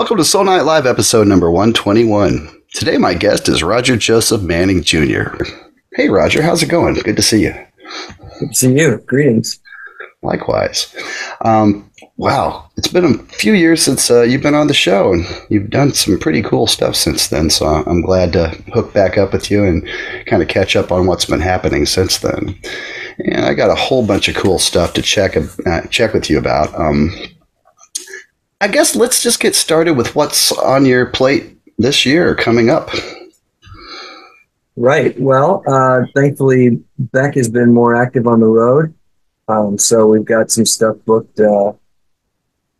Welcome to SOAL Night Live episode number 121. Today, my guest is Roger Joseph Manning Jr. Hey, Roger, how's it going? Good to see you. Good to see you. Greetings. Likewise. Um, wow, it's been a few years since uh, you've been on the show, and you've done some pretty cool stuff since then. So I'm glad to hook back up with you and kind of catch up on what's been happening since then. And I got a whole bunch of cool stuff to check uh, check with you about. Um, I guess let's just get started with what's on your plate this year coming up. Right. Well, uh, thankfully, Beck has been more active on the road. Um, so we've got some stuff booked uh,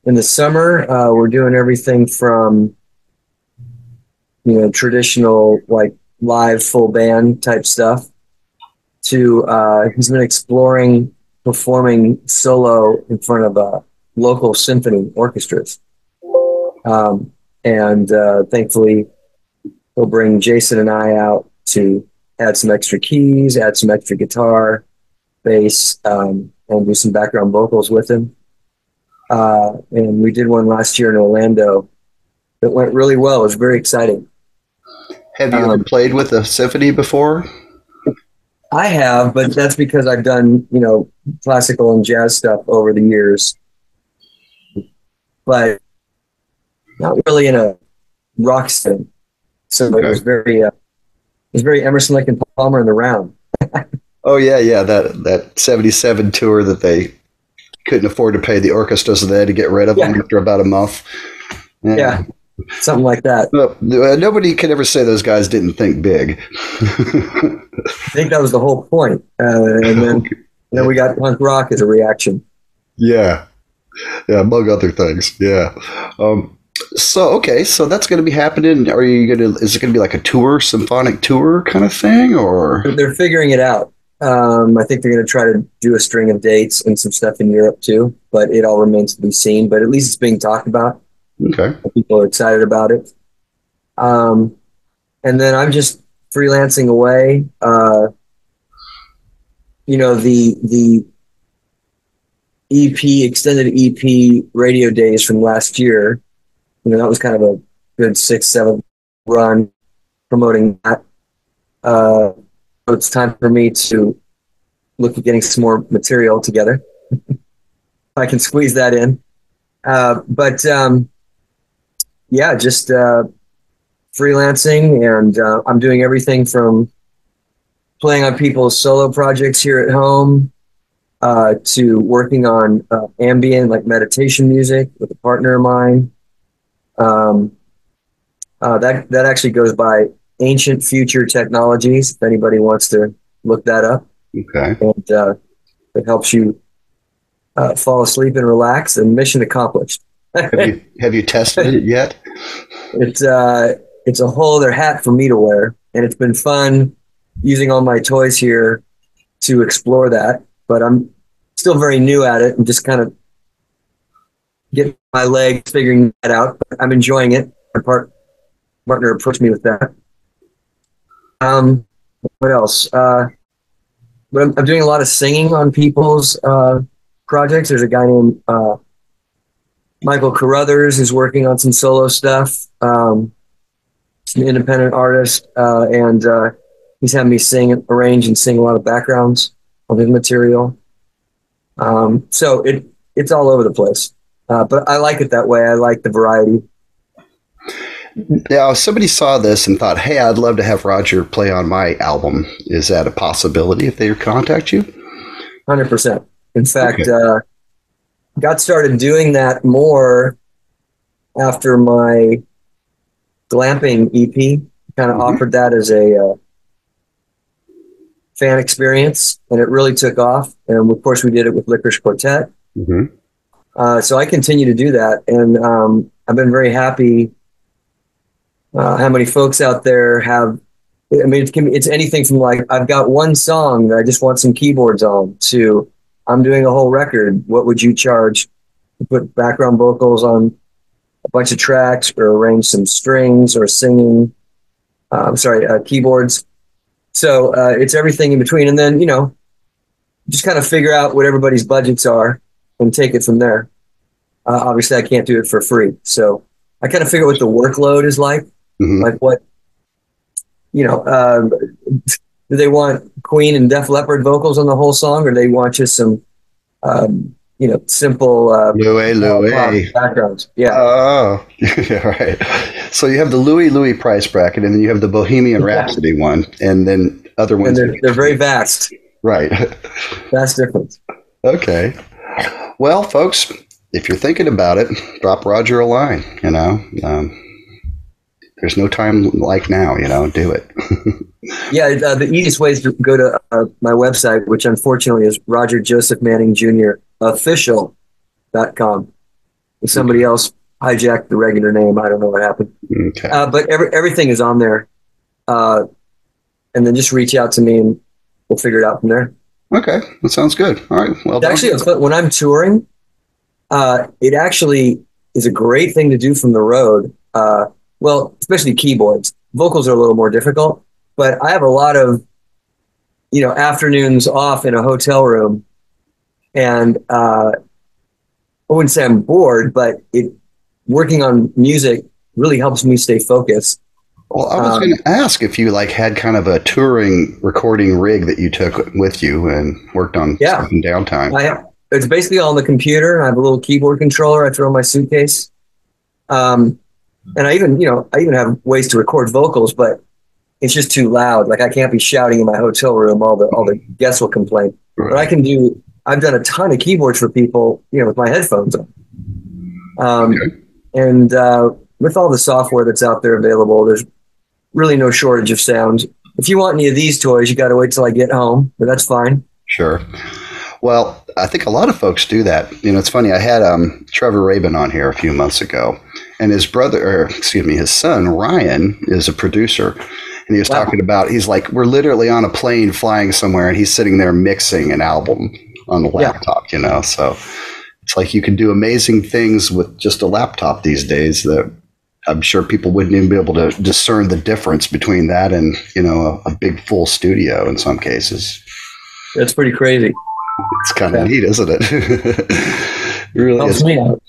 in the summer. Uh, we're doing everything from, you know, traditional, like live full band type stuff to uh, he's been exploring performing solo in front of a local symphony orchestras. Um, and uh, thankfully, he'll bring Jason and I out to add some extra keys, add some extra guitar, bass, um, and do some background vocals with him. Uh, and we did one last year in Orlando that went really well. It was very exciting. Have you um, ever played with a symphony before? I have, but that's because I've done, you know, classical and jazz stuff over the years but not really in a rock setting. So okay. it was very, uh, it was very Emerson, Lake and Palmer in the round. oh yeah, yeah, that that '77 tour that they couldn't afford to pay the orchestra, so they had to get rid of yeah. them after about a month. Yeah. yeah. Something like that. No, nobody can ever say those guys didn't think big. I think that was the whole point. Uh, and then, then we got punk rock as a reaction. Yeah, yeah, among other things. Yeah. Um, so okay, so that's going to be happening. Are you going to? Is it going to be like a tour, symphonic tour kind of thing, or they're figuring it out? Um, I think they're going to try to do a string of dates and some stuff in Europe too, but it all remains to be seen. But at least it's being talked about. Okay, people are excited about it. Um, and then I'm just freelancing away. Uh, you know the the EP, extended EP Radio Daze from last year. You know, that was kind of a good six, seven run promoting that. Uh, so it's time for me to look at getting some more material together. I can squeeze that in. Uh, but um, yeah, just uh, freelancing, and uh, I'm doing everything from playing on people's solo projects here at home uh, to working on uh, ambient, like meditation music with a partner of mine. Um, uh, that that actually goes by Ancient Future Technologies. If anybody wants to look that up, okay, and uh, it helps you uh, fall asleep and relax. And mission accomplished. have you have you tested it yet? It's uh, it's a whole other hat for me to wear, and it's been fun using all my toys here to explore that but I'm still very new at it and just kind of getting my legs, figuring that out. But I'm enjoying it. My part, partner approached me with that. Um, what else? Uh, but I'm, I'm, doing a lot of singing on people's uh, projects. There's a guy named uh, Michael Carruthers who's working on some solo stuff. Um, an independent artist, uh, and uh, he's having me sing, arrange, and sing a lot of backgrounds of his material. Um, so it it's all over the place, uh, but I like it that way. I like the variety. Now, somebody saw this and thought, "Hey, I'd love to have Roger play on my album." Is that a possibility if they contact you? Hundred percent. In fact, okay. uh, got started doing that more after my glamping EP. Kind of mm-hmm. offered that as a uh, fan experience, and it really took off. And of course, we did it with Lickerish Quartet. Mm-hmm. Uh, so I continue to do that, and um, I've been very happy. Uh, how many folks out there have? I mean, it be, it's anything from like I've got one song that I just want some keyboards on to I'm doing a whole record. What would you charge to put background vocals on a bunch of tracks or arrange some strings or singing? Uh, I'm sorry, uh, keyboards so uh, it's everything in between, and then you know, just kind of figure out what everybody's budgets are and take it from there. Uh, obviously, I can't do it for free, so I kind of figure what the workload is like, Mhm. like what you know. Um, do they want Queen and Def Leppard vocals on the whole song, or they want just some, um, you know, simple uh, Louis, Louis. backgrounds? Yeah, Oh, yeah, right. So you have the Louis Louis price bracket, and then you have the Bohemian Yeah. Rhapsody one, and then other and ones. they're they're very vast, right. vast difference. okay. Well, folks, if you're thinking about it, drop Roger a line. You know, um, there's no time like now. You know, do it. Yeah, uh, the easiest way is to go to uh, my website, which unfortunately is Roger Joseph Manning Jr. Official official.com. If somebody else hijacked the regular name, I don't know what happened. okay. Uh, but every, everything is on there. Uh, and then just reach out to me and we'll figure it out from there. Okay. That sounds good. All right. Well, actually, when I'm touring, uh, it actually is a great thing to do from the road. Uh, well, especially keyboards. Vocals are a little more difficult, but I have a lot of, you know, afternoons off in a hotel room, and uh, I wouldn't say I'm bored, but it working on music really helps me stay focused. Well, I was Um, going to ask if you like had kind of a touring recording rig that you took with you and worked on Yeah. downtime. I have, it's basically all on the computer. I have a little keyboard controller I throw in my suitcase. Um, and I even, you know, I even have ways to record vocals, but it's just too loud. Like I can't be shouting in my hotel room. All the all the guests will complain. But I can do. I've done a ton of keyboards for people, you know, with my headphones on. Um, Okay. And uh, with all the software that's out there available, there's really no shortage of sounds. If you want any of these toys, you got to wait till I get home, but that's fine. Sure. Well, I think a lot of folks do that. You know, it's funny. I had um, Trevor Rabin on here a few months ago, and his brother, or excuse me, his son Ryan is a producer, and he was Wow. talking about he's like we're literally on a plane flying somewhere, and he's sitting there mixing an album on the Yeah. laptop. You know, so it's like you can do amazing things with just a laptop these days that. I'm sure people wouldn't even be able to discern the difference between that and, you know, a, a big full studio in some cases. That's pretty crazy. It's kind of Yeah. neat, isn't it? it really Helps is. me out.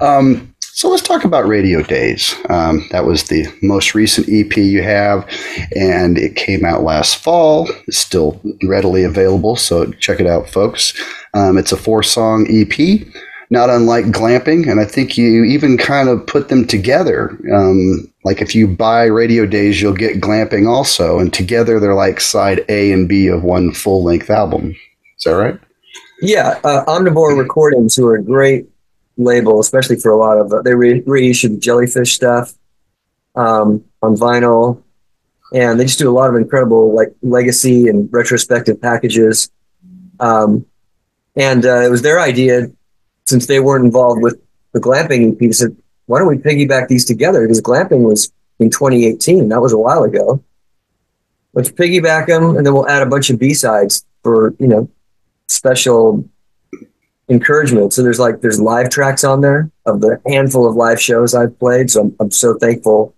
Um, so let's talk about Radio Daze. Um, that was the most recent EP you have, and it came out last fall. It's still readily available, so check it out, folks. Um, it's a four song EP, not unlike Glamping, and I think you even kind of put them together. Um, like if you buy Radio Daze, you'll get Glamping also, and together they're like side A and B of one full length album. Is that right? Yeah, uh, Omnivore Recordings, who are a great label, especially for a lot of uh, they re- reissued Jellyfish stuff um, on vinyl, and they just do a lot of incredible like legacy and retrospective packages. Um, and uh, it was their idea, since they weren't involved with the glamping. They said, "Why don't we piggyback these together?" Because glamping was in 2018. That was a while ago. Let's piggyback them, and then we'll add a bunch of B sides for you know special encouragement. So there's like there's live tracks on there of the handful of live shows I've played. So I'm, I'm so thankful.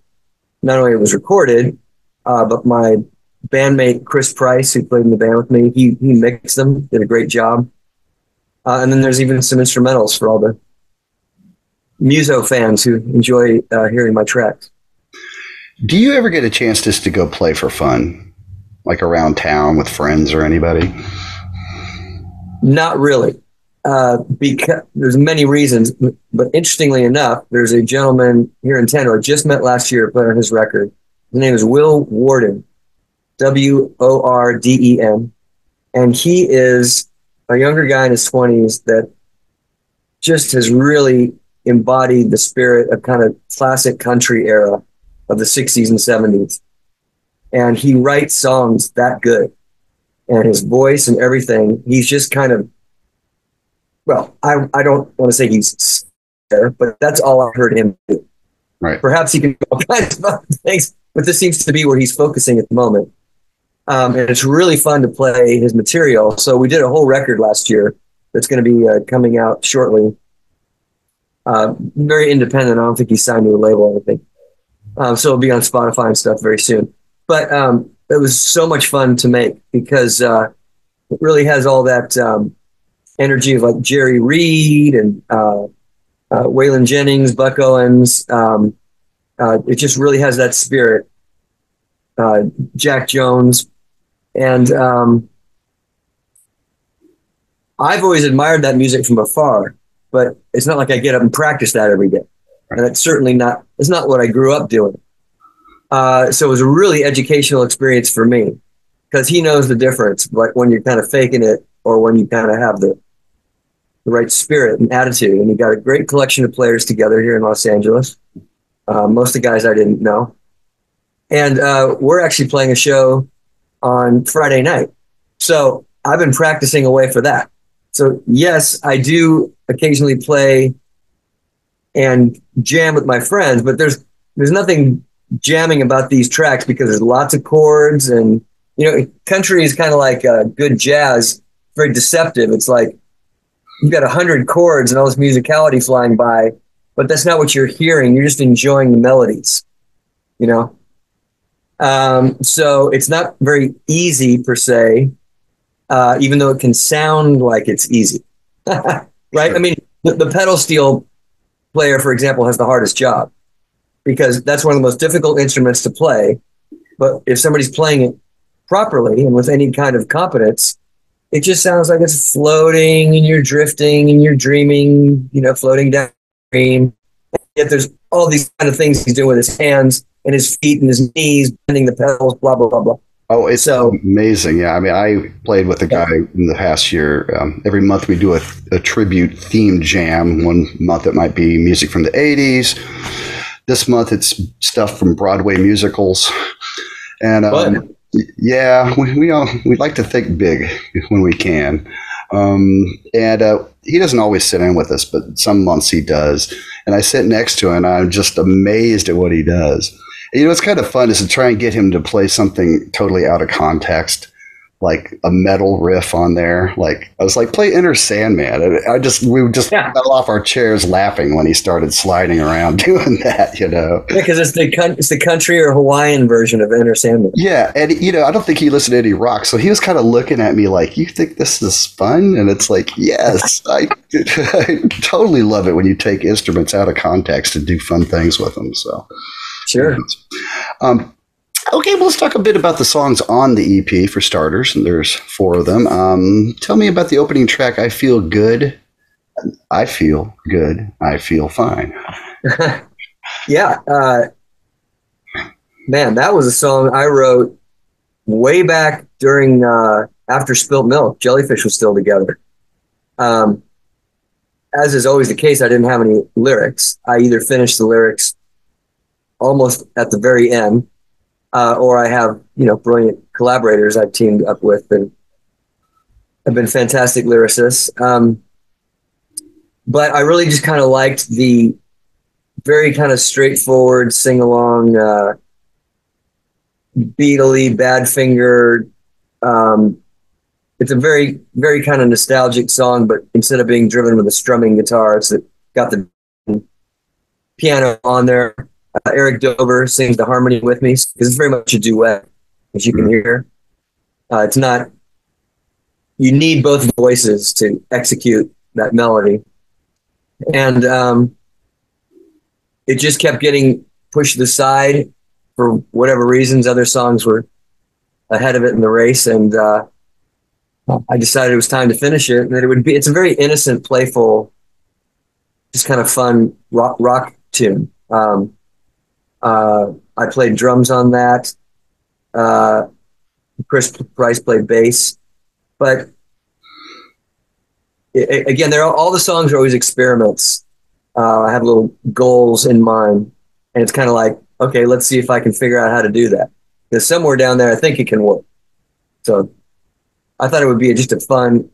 Not only it was recorded, uh, but my bandmate Chris Price, who played in the band with me, he he mixed them, did a great job. Uh, and then there's even some instrumentals for all the muso fans who enjoy uh, hearing my tracks. Do you ever get a chance just to go play for fun, like around town with friends or anybody? Not really, uh, because there's many reasons. But interestingly enough, there's a gentleman here in town I just met last year playing on his record. His name is Will Worden, W O R D E N, and he is a younger guy in his 20s that just has really embodied the spirit of kind of classic country era of the 60s and 70s. And he writes songs that good and his voice and everything. He's just kind of, well, I, I don't want to say he's there, but that's all I heard him do. Right. Perhaps he can do all kinds of other things, but this seems to be where he's focusing at the moment. Um, and it's really fun to play his material. So we did a whole record last year that's going to be uh, coming out shortly. Uh, very independent. I don't think he signed to a label or anything. Um, so it'll be on Spotify and stuff very soon. But um, it was so much fun to make because uh, it really has all that um, energy of like Jerry Reed and uh, uh, Waylon Jennings, Buck Owens. Um, uh, it just really has that spirit. Uh, Jack Jones, and um, I've always admired that music from afar, but it's not like I get up and practice that every day, and it's certainly not. It's not what I grew up doing. Uh, so it was a really educational experience for me because he knows the difference, like when you're kind of faking it or when you kind of have the the right spirit and attitude. And he got a great collection of players together here in Los Angeles. Uh, most of the guys I didn't know. And uh, we're actually playing a show on Friday night. So I've been practicing away for that. So, yes, I do occasionally play and jam with my friends, but there's there's nothing jamming about these tracks because there's lots of chords and you know country is kind of like uh, good jazz very deceptive it's like you've got a hundred chords and all this musicality flying by but that's not what you're hearing you're just enjoying the melodies you know um, so it's not very easy per se, uh, even though it can sound like it's easy. right? Sure. I mean, the, the pedal steel player, for example, has the hardest job because that's one of the most difficult instruments to play. But if somebody's playing it properly and with any kind of competence, it just sounds like it's floating and you're drifting and you're dreaming, you know, floating down. Yet there's all these kind of things he's doing with his hands and his feet and his knees, bending the pedals, blah blah blah blah. Oh, it's so amazing! Yeah, I mean, I played with a guy yeah. in the past year. Um, every month we do a, a tribute themed jam. One month it might be music from the '80s. This month it's stuff from Broadway musicals, and um, yeah, we we, we like to think big when we can. Um, and uh, he doesn't always sit in with us, but some months he does. And I sit next to him, and I'm just amazed at what he does. You know, it's kind of fun is to try and get him to play something totally out of context, like a metal riff on there. Like I was like, play Enter Sandman. And I just we just yeah. fell off our chairs laughing when he started sliding around doing that. You know, yeah, because it's the it's the country or Hawaiian version of Enter Sandman. Yeah, and you know, I don't think he listened to any rock, so he was kind of looking at me like, "You think this is fun?" And it's like, yes, I, I totally love it when you take instruments out of context and do fun things with them. So. Sure. Um, okay, well, let's talk a bit about the songs on the EP for starters. And there's four of them. Um, tell me about the opening track, I Feel Good. I feel good. I feel fine. yeah. Uh, man, that was a song I wrote way back during uh, after Spilt Milk. Jellyfish was still together. Um, as is always the case, I didn't have any lyrics. I either finished the lyrics almost at the very end, uh, or I have you know brilliant collaborators I've teamed up with and have been fantastic lyricists. Um, but I really just kind of liked the very kind of straightforward sing along, uh, Beatley, Badfinger. Um, it's a very, very kind of nostalgic song, but instead of being driven with a strumming guitar, it's got the piano on there. Uh, Eric Dover sings the harmony with me because it's very much a duet, as you can mm-hmm. hear. Uh, it's not, you need both voices to execute that melody. And um, it just kept getting pushed aside for whatever reasons. Other songs were ahead of it in the race. And uh, I decided it was time to finish it. And that it would be, it's a very innocent, playful, just kind of fun rock, rock tune. Um, uh, I played drums on that. Uh, Chris Price played bass, but it, again, there all the songs are always experiments. Uh, I have little goals in mind, and it's kind of like, okay, let's see if I can figure out how to do that. Because somewhere down there, I think it can work. So I thought it would be just a fun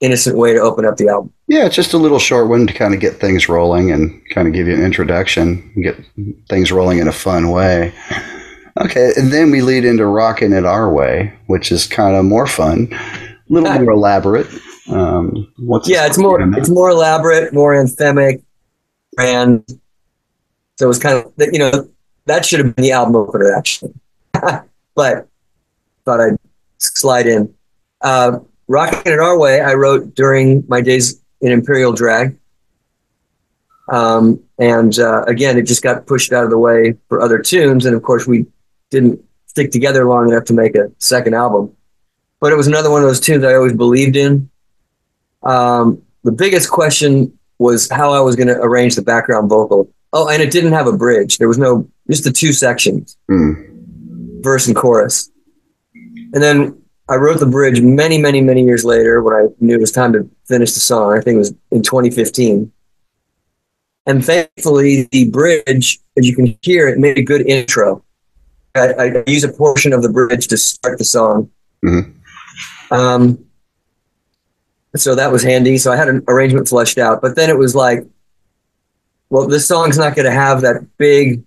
innocent way to open up the album. Yeah, it's just a little short one to kind of get things rolling and kind of give you an introduction, get things rolling in a fun way. Okay, and then we lead into rocking it our way, which is kind of more fun, a little more elaborate. Um, what's yeah, it's more it's more elaborate, more anthemic, and so it was kind of you know that should have been the album opener actually, but thought I'd slide in. Uh, Rocking It Our Way, I wrote during my days in Imperial Drag. Um, and uh, again, it just got pushed out of the way for other tunes. And of course, we didn't stick together long enough to make a second album. But it was another one of those tunes I always believed in. Um, the biggest question was how I was going to arrange the background vocal. Oh, and it didn't have a bridge. There was no, just the two sections, Mm. verse and chorus. And then I wrote the bridge many, many, many years later when I knew it was time to finish the song. I think it was in 2015. And thankfully, the bridge, as you can hear, it made a good intro. I, I use a portion of the bridge to start the song. Mhm. Um, so that was handy. So I had an arrangement fleshed out. But then it was like, well, this song's not going to have that big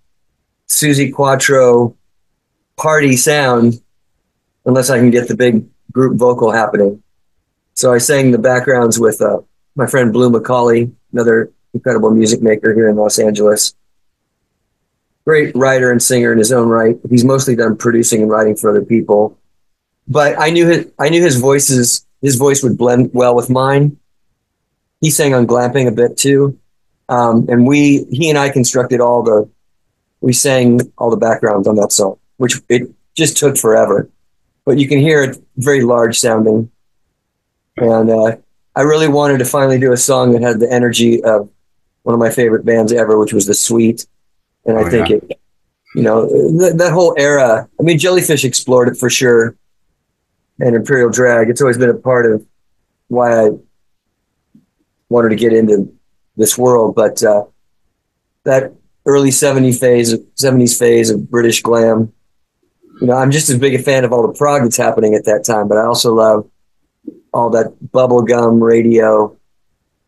Suzi Quatro party sound unless I can get the big group vocal happening. So I sang the backgrounds with uh, my friend Bleu McAuley, another incredible music maker here in Los Angeles. Great writer and singer in his own right. He's mostly done producing and writing for other people. But I knew his I knew his voices his voice would blend well with mine. He sang on glamping a bit too. Um, and we he and I constructed all the we sang all the backgrounds on that song, which it just took forever. But you can hear it very large sounding. And uh, I really wanted to finally do a song that had the energy of one of my favorite bands ever, which was The Sweet. And I Oh, think yeah. it, you know, that, that whole era. I mean, Jellyfish explored it for sure, and Imperial Drag. It's always been a part of why I wanted to get into this world. But uh, that early 70s phase, 70s phase of British glam, you know, I'm just as big a fan of all the prog that's happening at that time, but I also love all that bubblegum radio,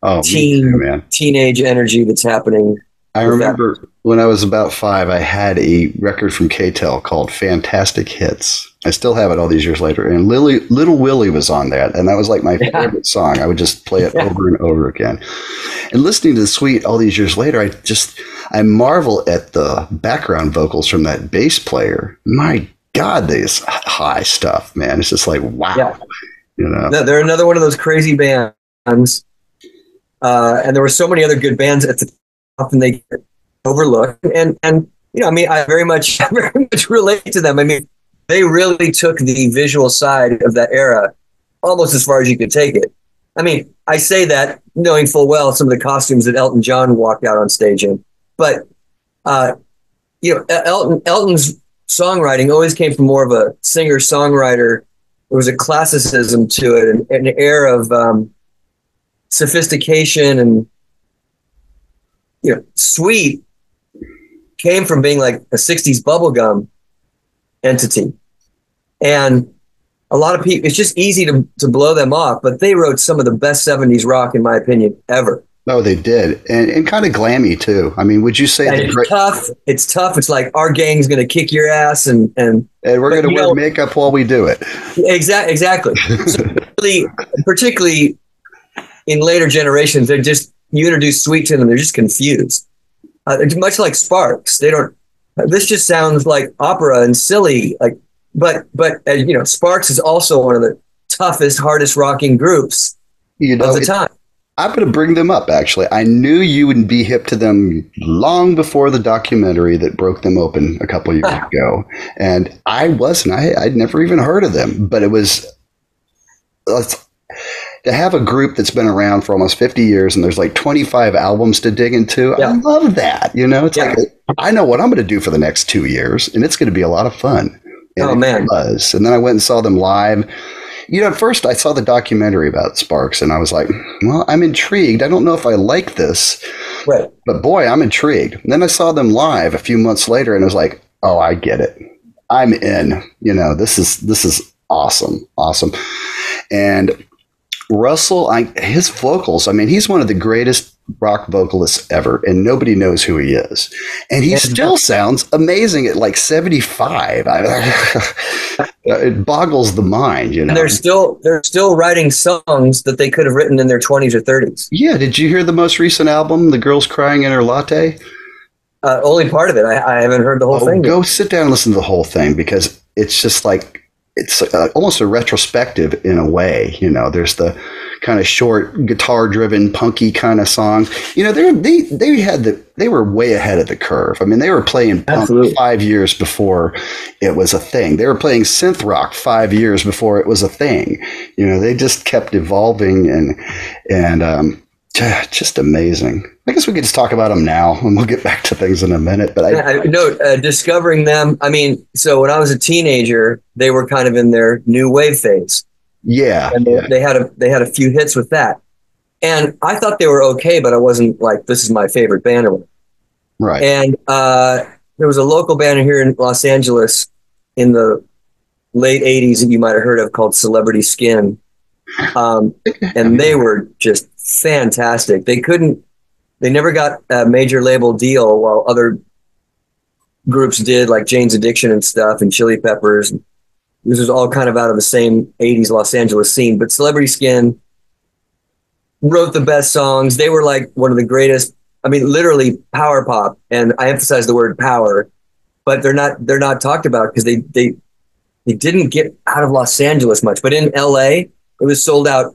Oh, Teen. too, man. teenage energy that's happening. I with that. remember when I was about five, I had a record from K-tel called Fantastic Hits. I still have it all these years later. And Lily, Little Willie was on that. And that was like my Yeah. favorite song. I would just play it Yeah. over and over again. And listening to the Sweet all these years later, I just, I marvel at the background vocals from that bass player. My God, this high stuff, man. It's just like, wow. Yeah. You know? No, They're another one of those crazy bands. Uh, and there were so many other good bands at the top, and they get overlooked. And and you know, I mean, I very much I very much relate to them. I mean, they really took the visual side of that era almost as far as you could take it. I mean, I say that knowing full well some of the costumes that Elton John walked out on stage in, but uh, you know, Elton Elton's songwriting always came from more of a singer songwriter there was a classicism to it and an air of um, sophistication and you know sweet came from being like a 60s bubblegum entity. And a lot of people it's just easy to, to blow them off but they wrote some of the best 70s rock in my opinion ever No, they did. And, and kind of glammy, too. I mean, would you say it's great, tough it's tough it's like our gang's gonna kick your ass and and and we're going to wear know- makeup while we do it? Exactly. Exactly. So really, particularly in later generations, they're just you introduce sweet to them, they're just confused. Uh, much like Sparks, they don't. This just sounds like opera and silly. Like, but but uh, you know, Sparks is also one of the toughest, hardest rocking groups You know, of the it- time. I'm going to bring them up, actually. I knew you would be hip to them long before the documentary that broke them open a couple years ah. ago. And I wasn't. I, I'd never even heard of them. But it was to have a group that's been around for almost 50 years and there's like 25 albums to dig into. I love that. You know, it's Yeah. like, I know what I'm going to do for the next two years, and it's going to be a lot of fun. And Oh, it was. And then I went and saw them live. You know, at first I saw the documentary about Sparks and I was like, well, I'm intrigued. I don't know if I like this, Right. but boy, I'm intrigued. And then I saw them live a few months later and I was like, oh, I get it. I'm in. You know, this is this is awesome. Awesome. And Russell, I, his vocals, I mean, he's one of the greatest rock vocalists ever, and nobody knows who he is. And he still sounds amazing at like 75. I, it boggles the mind, you know. And they're still they're still writing songs that they could have written in their twenties or thirties. yeah, did you hear the most recent album, The Girl's Crying in Her Latte? Uh, only part of it. I, I haven't heard the whole Oh, thing. yet. go sit down and listen to the whole thing because it's just like it's uh, almost a retrospective in a way. You know, there's the kind of short guitar driven punky kind of songs. You know, they they they had the they were way ahead of the curve. I mean, they were playing punk Absolutely. five years before it was a thing. They were playing synth rock five years before it was a thing. You know, they just kept evolving and and um, just amazing. I guess we could just talk about them now, and we'll get back to things in a minute. But I, I no, uh, discovering them. I mean, so when I was a teenager, they were kind of in their new wave phase, yeah, and they, yeah, they had a they had a few hits with that. And I thought they were okay, but I wasn't like this is my favorite band. Or whatever. right. And uh, there was a local band here in Los Angeles in the late '80s that you might have heard of called Celebrity Skin, um, and they were just fantastic. They couldn't, they never got a major label deal, while other groups did, like Jane's Addiction and stuff, and Chili Peppers. This was all kind of out of the same '80s Los Angeles scene. But Celebrity Skin wrote the best songs. They were like one of the greatest I mean, literally power pop, and I emphasize the word power, but they're not they're not talked about because they they they didn't get out of Los Angeles much, but in L.A. it was sold out,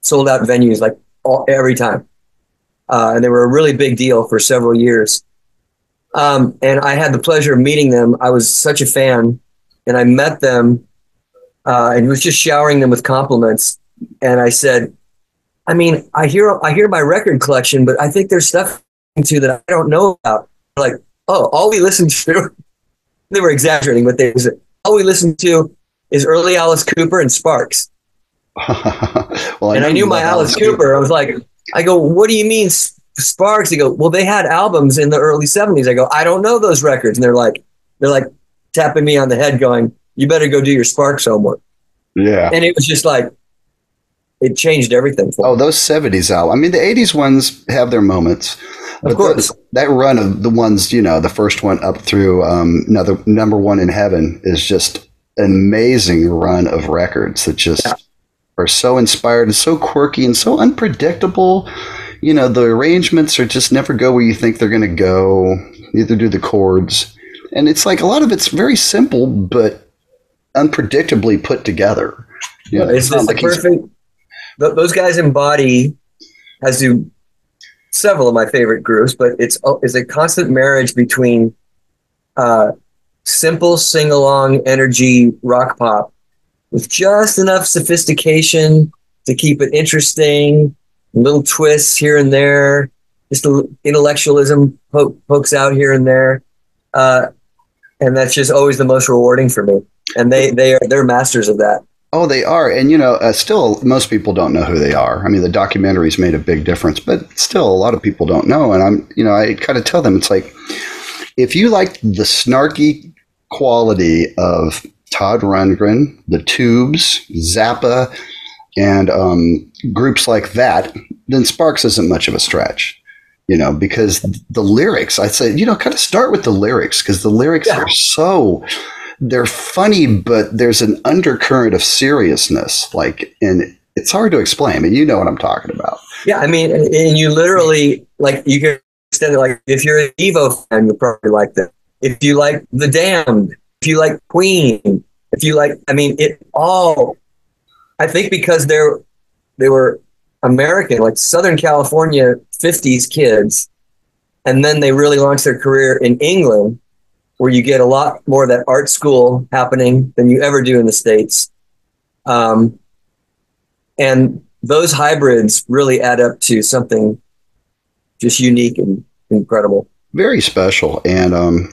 sold out venues like all, every time, uh, and they were a really big deal for several years. Um, and I had the pleasure of meeting them. I was such a fan, and I met them, uh, and was just showering them with compliments. And I said, I mean, I hear I hear my record collection, but I think there's stuff to that I don't know about. Like, oh, all we listen to, they were exaggerating, but they said, all we listen to is early Alice Cooper and Sparks. well, and I knew my love Alice Cooper. I was like, I go, what do you mean Sparks? They go, well, they had albums in the early '70s. I go, I don't know those records, and they're like, they're like tapping me on the head, going, you better go do your Sparks homework. Yeah. And it was just like, it changed everything for me. Oh, those '70s albums. I mean, the '80s ones have their moments. Of but course. the- that run of the ones, you know, the first one up through um, another number one in heaven is just an amazing run of records that just Yeah. are so inspired and so quirky and so unpredictable. You know, the arrangements are just never go where you think they're going to go. Neither do the chords, and it's like a lot of it's very simple but unpredictably put together. You know, it's not like perfect. th- those guys embody, as do several of my favorite groups, but it's it's a constant marriage between uh, simple sing along energy rock pop with just enough sophistication to keep it interesting, little twists here and there, just intellectualism po- pokes out here and there, uh, and that's just always the most rewarding for me. And they they are they're masters of that. Oh, they are, and you know, uh, still most people don't know who they are. I mean, the documentaries made a big difference, but still, a lot of people don't know. And I'm, you know, I kind of tell them it's like if you like the snarky quality of Todd Rundgren, the Tubes, Zappa, and um, groups like that, then Sparks isn't much of a stretch. You know, because the lyrics, I say, you know, kind of start with the lyrics because the lyrics Yeah. are so they're funny, but there's an undercurrent of seriousness. Like, and it's hard to explain, but you know what I'm talking about. Yeah, I mean, and, and you literally like you can extend it. Like if you're an Evo fan, you'll probably like that. If you like The Damned, if you like Queen, if you like, I mean, it all. I think because they're they were American, like Southern California '50s kids, and then they really launched their career in England, where you get a lot more of that art school happening than you ever do in the states. Um, and those hybrids really add up to something just unique and incredible. Very special, and um,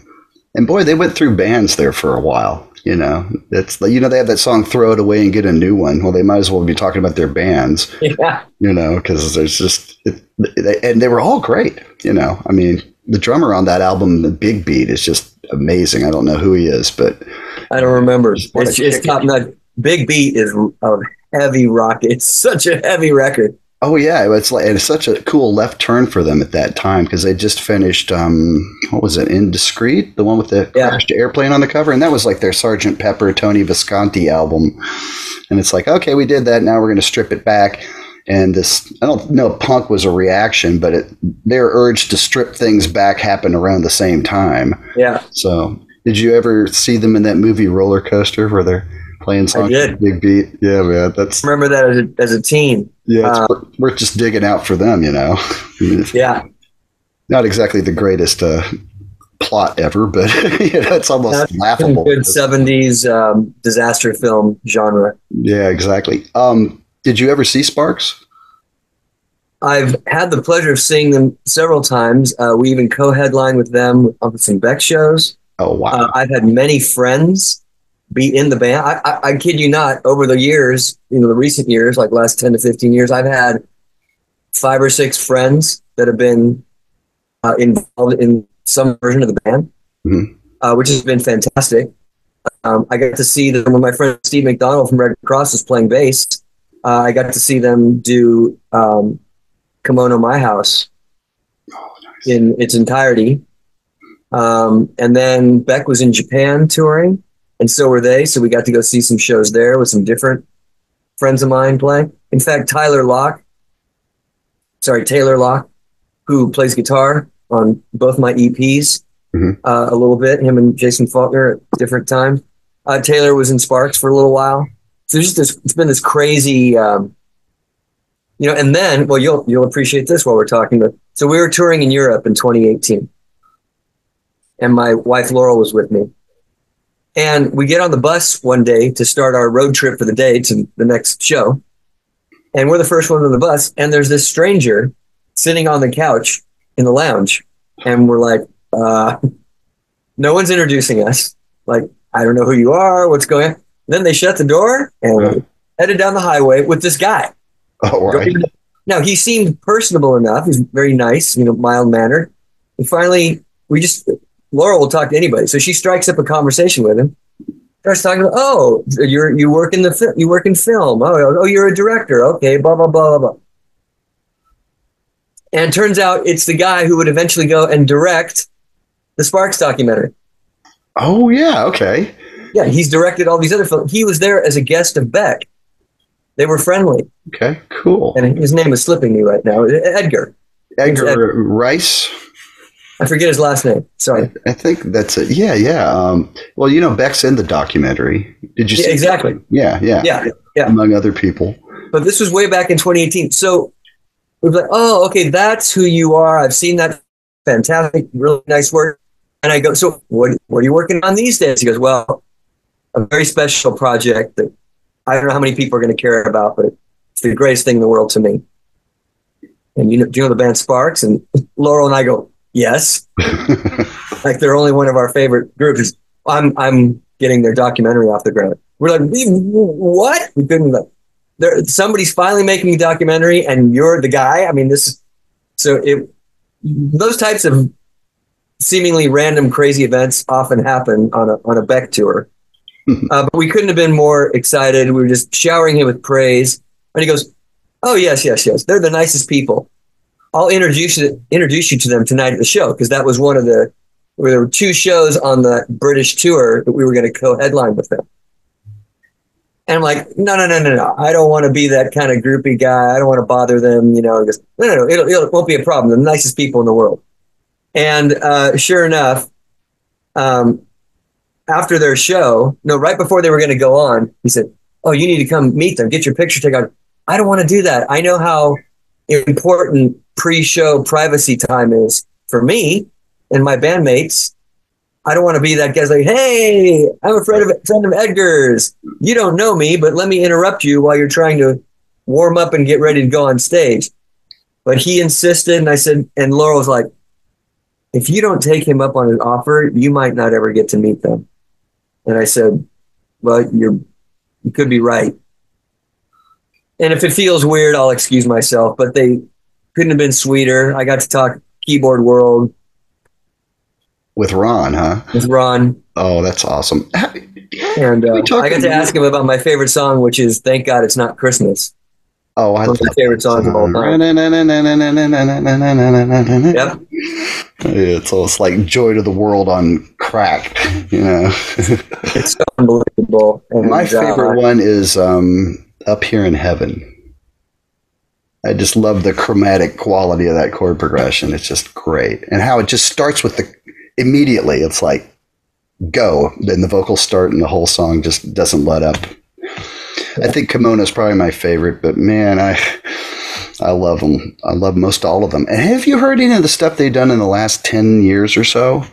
and boy, they went through bands there for a while. You know, it's you know they have that song "Throw It Away and Get a New One." Well, they might as well be talking about their bands. Yeah, You know, because there's just it, they, and they were all great. You know, I mean, the drummer on that album, the Big Beat, is just amazing. I don't know who he is, but I don't remember. It's, it's top notch. Big Beat is a heavy rock. It's such a heavy record. Oh yeah, it's like it's such a cool left turn for them at that time because they just finished um what was it Indiscreet, the one with the Yeah. crashed airplane on the cover, and that was like their Sergeant Pepper Tony Visconti album, and it's like okay, we did that, now we're going to strip it back, and this I don't know punk was a reaction, but it, their urge to strip things back happened around the same time. Yeah, So did you ever see them in that movie Roller Coaster where they're playing songs did. Big Beat. Yeah, man, that's Remember that as a, as a teen. yeah. It's, Uh, we're, we're just digging out for them, you know. I mean, it's Yeah. not exactly the greatest uh, plot ever, but you know, it's almost That's laughable. Good 70s um, disaster film genre. Yeah, exactly. Um, did you ever see Sparks? I've had the pleasure of seeing them several times. Uh, we even co-headlined with them on some Beck shows. Oh wow. Uh, I've had many friends be in the band. I, I, I kid you not. Over the years, you know, the recent years, like last ten to fifteen years, I've had five or six friends that have been uh, involved in some version of the band, Mhm. uh, which has been fantastic. Um, I got to see them when my friend Steve McDonald from Redd Kross was playing bass. Uh, I got to see them do um, "Kimono My House" oh, nice. in its entirety. Um, and then Beck was in Japan touring, and so were they. So we got to go see some shows there with some different friends of mine play. In fact, Tyler Locke, sorry, Taylor Locke, who plays guitar on both my EPs Mhm. uh, a little bit, him and Jason Falkner at different times. Uh, Taylor was in Sparks for a little while. So just this, it's been this crazy, um, you know, and then, well, you'll, you'll appreciate this while we're talking, but so we were touring in Europe in 2018 and my wife Laurel was with me. And we get on the bus one day to start our road trip for the day to the next show. And we're the first ones on the bus. And there's this stranger sitting on the couch in the lounge. And we're like, uh, no one's introducing us. Like, I don't know who you are. What's going on? Then they shut the door and Yeah. headed down the highway with this guy. Oh right. Now he seemed personable enough. He's very nice, you know, mild mannered. And finally, we just Laurel will talk to anybody, so she strikes up a conversation with him. Starts talking about, oh, you're you work in the fi- you work in film. Oh, oh, you're a director. Okay, blah blah blah blah blah. And turns out it's the guy who would eventually go and direct the Sparks documentary. Oh yeah. Okay. Yeah, he's directed all these other films. He was there as a guest of Beck. They were friendly, Okay. Cool. and his name is slipping me right now. Edgar. Edgar Rice. I forget his last name. Sorry. I think that's it. Yeah. Yeah. Um, well, you know, Beck's in the documentary. Did you Yeah, see? exactly. Yeah. Yeah. Yeah, yeah. Among other people. But this was way back in 2018. So we were like, oh, okay, that's who you are. I've seen that. Fantastic, really nice work. And I go, so what, what are you working on these days? He goes, well, a very special project that I don't know how many people are going to care about, but it's the greatest thing in the world to me. And you know, do you know the band Sparks? And Laurel and I go, yes. like they're only one of our favorite groups. I'm I'm getting their documentary off the ground. We're like, we, what? We couldn't. Like, there, somebody's finally making a documentary, and you're the guy. I mean, this. Is so it, those types of seemingly random, crazy events often happen on a on a Beck tour. uh, but we couldn't have been more excited. We were just showering him with praise, and he goes, "Oh yes, yes, yes. They're the nicest people. I'll introduce you introduce you to them tonight at the show because that was one of the where there were two shows on the British tour that we were going to co-headline with them." And I'm like, no, no, no, no, no. I don't want to be that kind of groupie guy. I don't want to bother them. You know, goes, no, no, no. It'll, it'll, it won't be a problem. The nicest people in the world. And uh, sure enough, um, after their show, no, right before they were going to go on, he said, "Oh, you need to come meet them, get your picture taken." I don't want to do that. I know how important pre-show privacy time is for me and my bandmates. I don't want to be that guy's like, "Hey, I'm a friend of friend of Edgar's. You don't know me, but let me interrupt you while you're trying to warm up and get ready to go on stage." But he insisted, and I said, and Laurel was like, "If you don't take him up on his offer, you might not ever get to meet them." And I said, "Well, you're you could be right." And if it feels weird, I'll excuse myself. But they couldn't have been sweeter. I got to talk keyboard world With Ron, huh? with Ron. Oh, that's awesome. And uh, I got to ask him about my favorite song, which is "Thank God It's Not Christmas." Oh, I One of my favorite songs of all time. Yep. It's almost like Joy to the World on crack, you know. It's so unbelievable. And, My uh, favorite one is um, Up Here in Heaven. I just love the chromatic quality of that chord progression. It's just great. And how it just starts with the immediately. It's like go. Then the vocals start and the whole song just doesn't let up. I think Kimono is probably my favorite, but man, I I love them. I love most all of them. And have you heard any of the stuff they've done in the last ten years or so?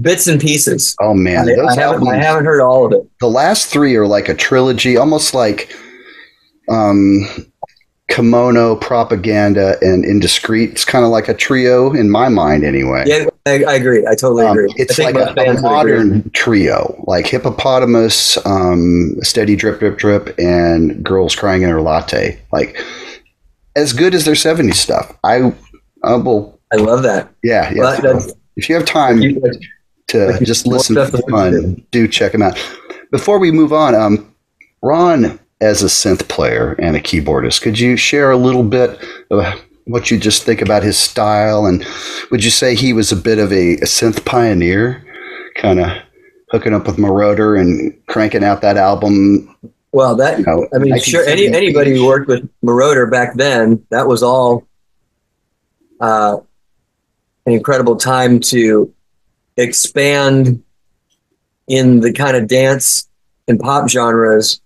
Bits and pieces. Oh man, I, I haven't, albums, I haven't heard all of it. the last three are like a trilogy, almost like um, Kimono, Propaganda, and Indiscreet. It's kind of like a trio in my mind, anyway. Yeah, I, I agree. I totally Um, agree. it's I like a, a fans would agree. modern trio, like Hippopotamus, um, Steady Drip Drip Drip, and Girls Crying in Her Latte. Like as good as their '70s stuff. I, I will, I love that. yeah, yeah. Well, if you have time You- to like just listen for fun, do check them out. Before we move on, um, Ron, as a synth player and a keyboardist, could you share a little bit of what you just think about his style, and would you say he was a bit of a, a synth pioneer, kind of hooking up with Moroder and cranking out that album? Well, that You know, I mean, sure. Any 1970s. anybody who worked with Moroder back then, that was all uh, an incredible time to expand in the kind of dance and pop genres,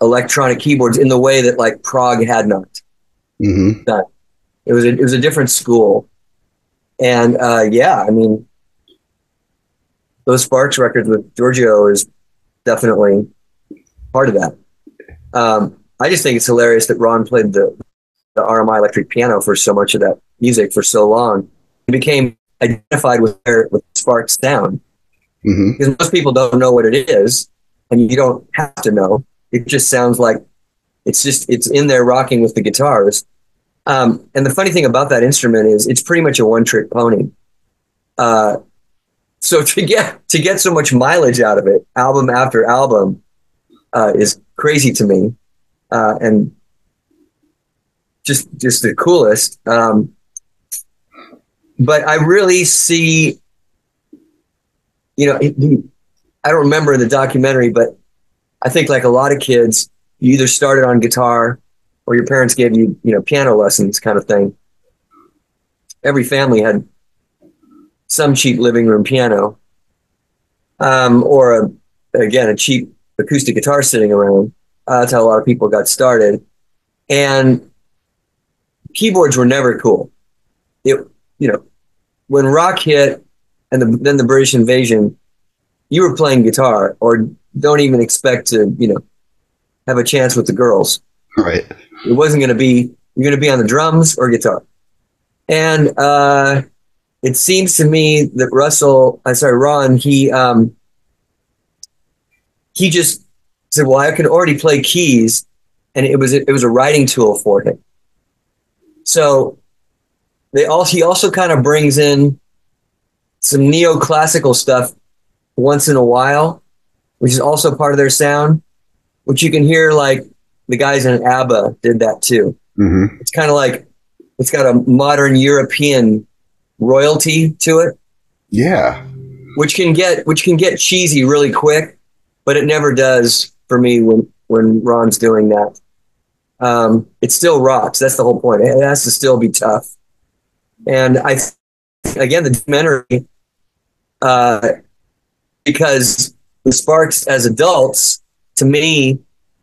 electronic keyboards in the way that like prog had not. hmm It was a, it was a different school, and uh, yeah, I mean, those Sparks records with Giorgio is definitely part of that. Um, I just think it's hilarious that Ron played the the RMI electric piano for so much of that music for so long. He became identified with their with Sparks sound hmm because most people don't know what it is, and you don't have to know. It just sounds like it's just it's in there rocking with the guitars. Um, and the funny thing about that instrument is it's pretty much a one trick pony. Uh, so to get to get so much mileage out of it, album after album, uh, is crazy to me, uh, and just just the coolest. Um, but I really see you know, he- I don't remember the documentary, but I think like a lot of kids, you either started on guitar or your parents gave you, you know, piano lessons kind of thing. Every family had some cheap living room piano, um, or a, again, a cheap acoustic guitar sitting around. Uh, that's how a lot of people got started. And keyboards were never cool. It, you know, when rock hit, and the, then the British invasion, you were playing guitar, or don't even expect to, you know, have a chance with the girls. Right. It wasn't going to be you're going to be on the drums or guitar. And uh, it seems to me that Russell, I sorry, Ron, he um, he just said, "Well, I can already play keys," and it was it was a writing tool for him. So they all, he also kind of brings in some neoclassical stuff once in a while, which is also part of their sound, which you can hear like the guys in ABBA did that too. hmm It's kind of like it's got a modern European royalty to it, Yeah. which can get which can get cheesy really quick, but it never does for me when when Ron's doing that. Um, it still rocks. That's the whole point. It has to still be tough. And I, again, the documentary, uh, because the Sparks as adults, to me,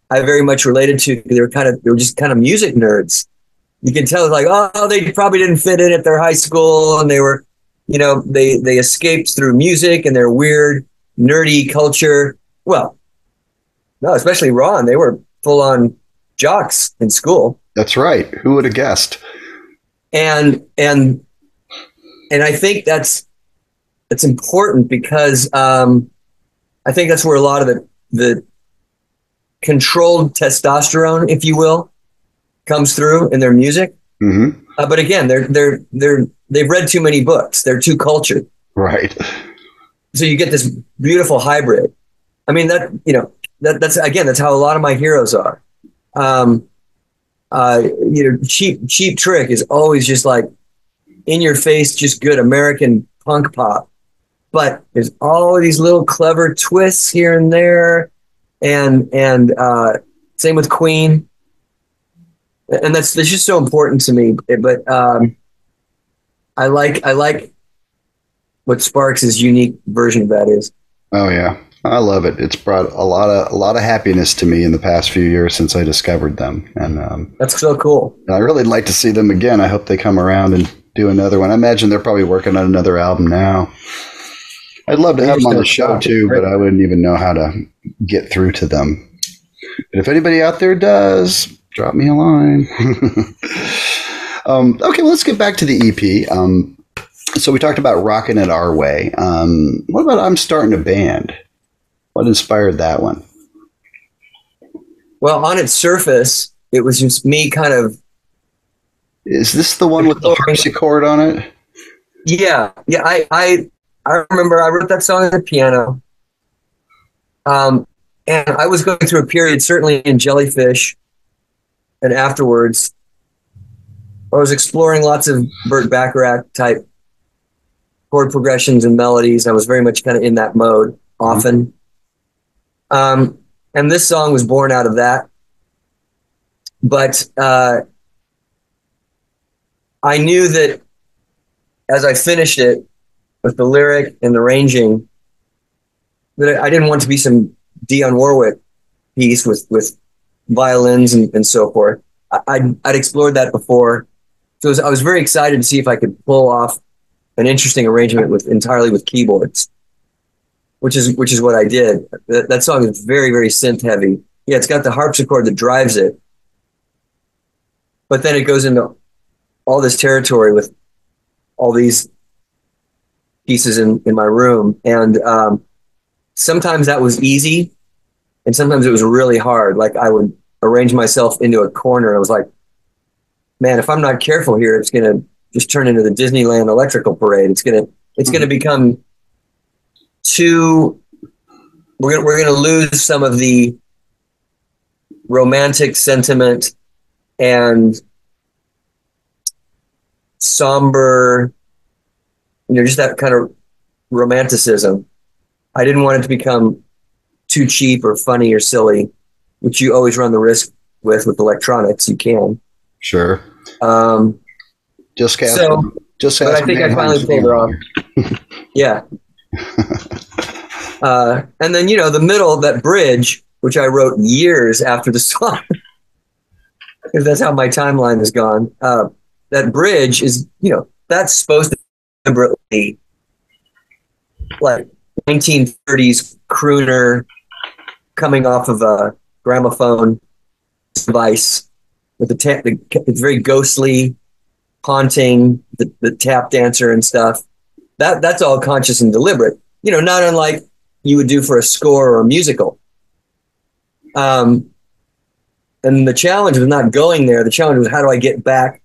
I very much related to. They were kind of they were just kind of music nerds. You can tell like, oh, they probably didn't fit in at their high school, and they were, you know, they they escaped through music and their weird nerdy culture. Well, no, especially Ron, they were full on jocks in school That's right. Who would have guessed? and and and I think that's that's important because um, I think that's where a lot of the the controlled testosterone, if you will, comes through in their music. hmm Uh, but again, they're they're they're they've read too many books. They're too cultured, Right. so you get this beautiful hybrid. I mean that you know that that's again that's how a lot of my heroes are. Um, uh, you know, cheap cheap trick is always just like in your face, just good American punk pop. But there's all these little clever twists here and there, and and uh, same with Queen, and that's that's just so important to me. But um, I like I like what Sparks' unique version of that is. Oh yeah, I love it. It's brought a lot of a lot of happiness to me in the past few years since I discovered them, and um, that's so cool. I really like to see them again. I hope they come around and do another one. I imagine they're probably working on another album now. I'd love to have them on the show too, but I wouldn't even know how to get through to them. But if anybody out there does, drop me a line. um, okay, well, let's get back to the EP. Um, so we talked about rocking it our way. Um, what about I'm starting a band? What inspired that one? Well, on its surface, it was just me kind of. Is this the one with the harpsichord on it? Yeah, yeah. I I I remember I wrote that song on the piano. Um, and I was going through a period, certainly in Jellyfish, and afterwards, I was exploring lots of Burt Bacharach type chord progressions and melodies. I was very much kind of in that mode often. Um, and this song was born out of that. But uh, I knew that as I finished it, with the lyric and the ranging that I didn't want to be some Dionne Warwick piece with with violins and, and so forth. I'd, I'd explored that before, so was, I was very excited to see if I could pull off an interesting arrangement with entirely with keyboards, which is which is what I did. That, that song is very very synth heavy. Yeah, it's got the harpsichord that drives it, but then it goes into all this territory with all these pieces in, in my room. And um, sometimes that was easy and sometimes it was really hard. Like I would arrange myself into a corner. I was like, man, if I'm not careful here, it's going to just turn into the Disneyland electrical parade. It's going to, it's going to become too, we're gonna, we're going to lose some of the romantic sentiment and somber you know, just that kind of romanticism. I didn't want it to become too cheap or funny or silly, which you always run the risk with with electronics. You can. Sure. Um, just cast. So, just but I think I finally pulled it off. yeah. uh, and then you know the middle, that bridge, which I wrote years after the song, because that's how my timeline has gone. Uh, that bridge is, you know, that's supposed to deliberately like 1930s crooner coming off of a gramophone device with the, ta- the it's very ghostly haunting the, the tap dancer and stuff. That that's all conscious and deliberate. You know not unlike you would do for a score or a musical. Um and the challenge was not going there. The challenge was how do i get back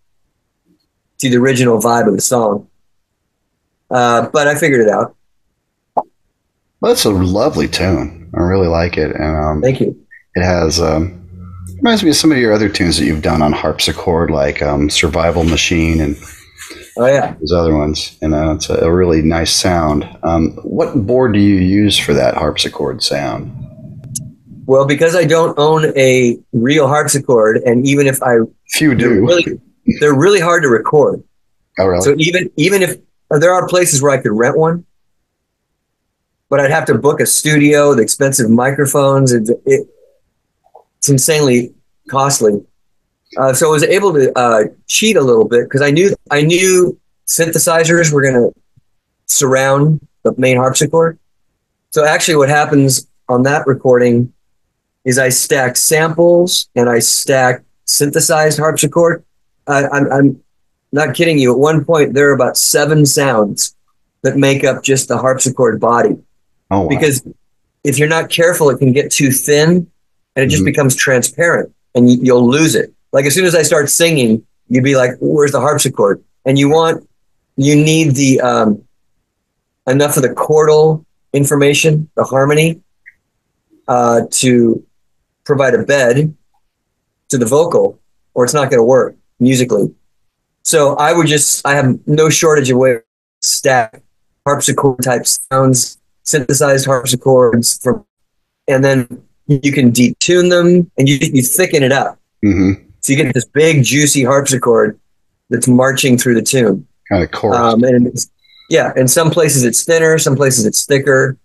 to the original vibe of the song uh, but I figured it out. Well, that's a lovely tune. I really like it, and um, thank you. It has um, reminds me of some of your other tunes that you've done on harpsichord, like um, "Survival Machine" and oh yeah, those other ones. And uh, it's a, a, really nice sound. Um, what board do you use for that harpsichord sound? Well, because I don't own a real harpsichord, and even if I few do, they're really, they're really hard to record. Oh, really? So even even if there are places where I could rent one, but I'd have to book a studio, with expensive microphones. It, it, it's insanely costly. Uh, so I was able to uh, cheat a little bit because I knew I knew synthesizers were going to surround the main harpsichord. So actually, what happens on that recording is I stack samples and I stack synthesized harpsichord. I'm, I'm not kidding you. At one point, there are about seven sounds that make up just the harpsichord body. Oh, wow. Because if you're not careful, it can get too thin and it just mm-hmm. becomes transparent and you, you'll lose it. Like as soon as I start singing, you'd be like, where's the harpsichord? And you want, you need the, um, enough of the chordal information, the harmony, uh, to provide a bed to the vocal, or it's not going to work musically. So I would just, I have no shortage of ways to stack harpsichord type sounds, synthesized harpsichords from, and then you can detune them and you, you thicken it up. Mm-hmm. So you get this big, juicy harpsichord that's marching through the tune. Kind of chorus. Um, and Yeah, in some places it's thinner, some places it's thicker.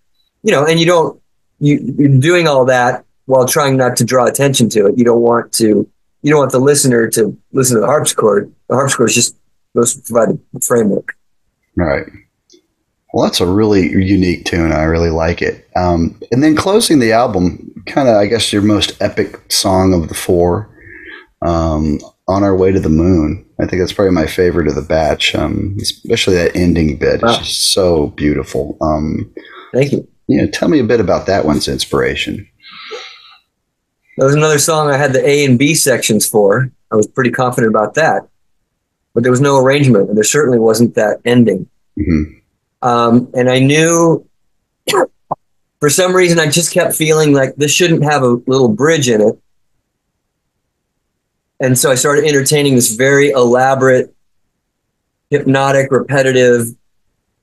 You know, and you don't you you're doing all that while trying not to draw attention to it. You don't want to you don't want the listener to listen to the harpsichord. The harpsichord is just supposed to provide the framework. Right. Well, that's a really unique tune. I really like it. Um, and then closing the album, kind of, I guess, your most epic song of the four, um, "On Our Way to the Moon." I think that's probably my favorite of the batch, um, especially that ending bit. Wow. It's just so beautiful. Um, Thank you. Yeah, tell me a bit about that one's inspiration. That was another song I had the A and B sections for. I was pretty confident about that, but there was no arrangement, and there certainly wasn't that ending. Mm-hmm. Um, and I knew for some reason I just kept feeling like this shouldn't have a little bridge in it. And so I started entertaining this very elaborate, hypnotic, repetitive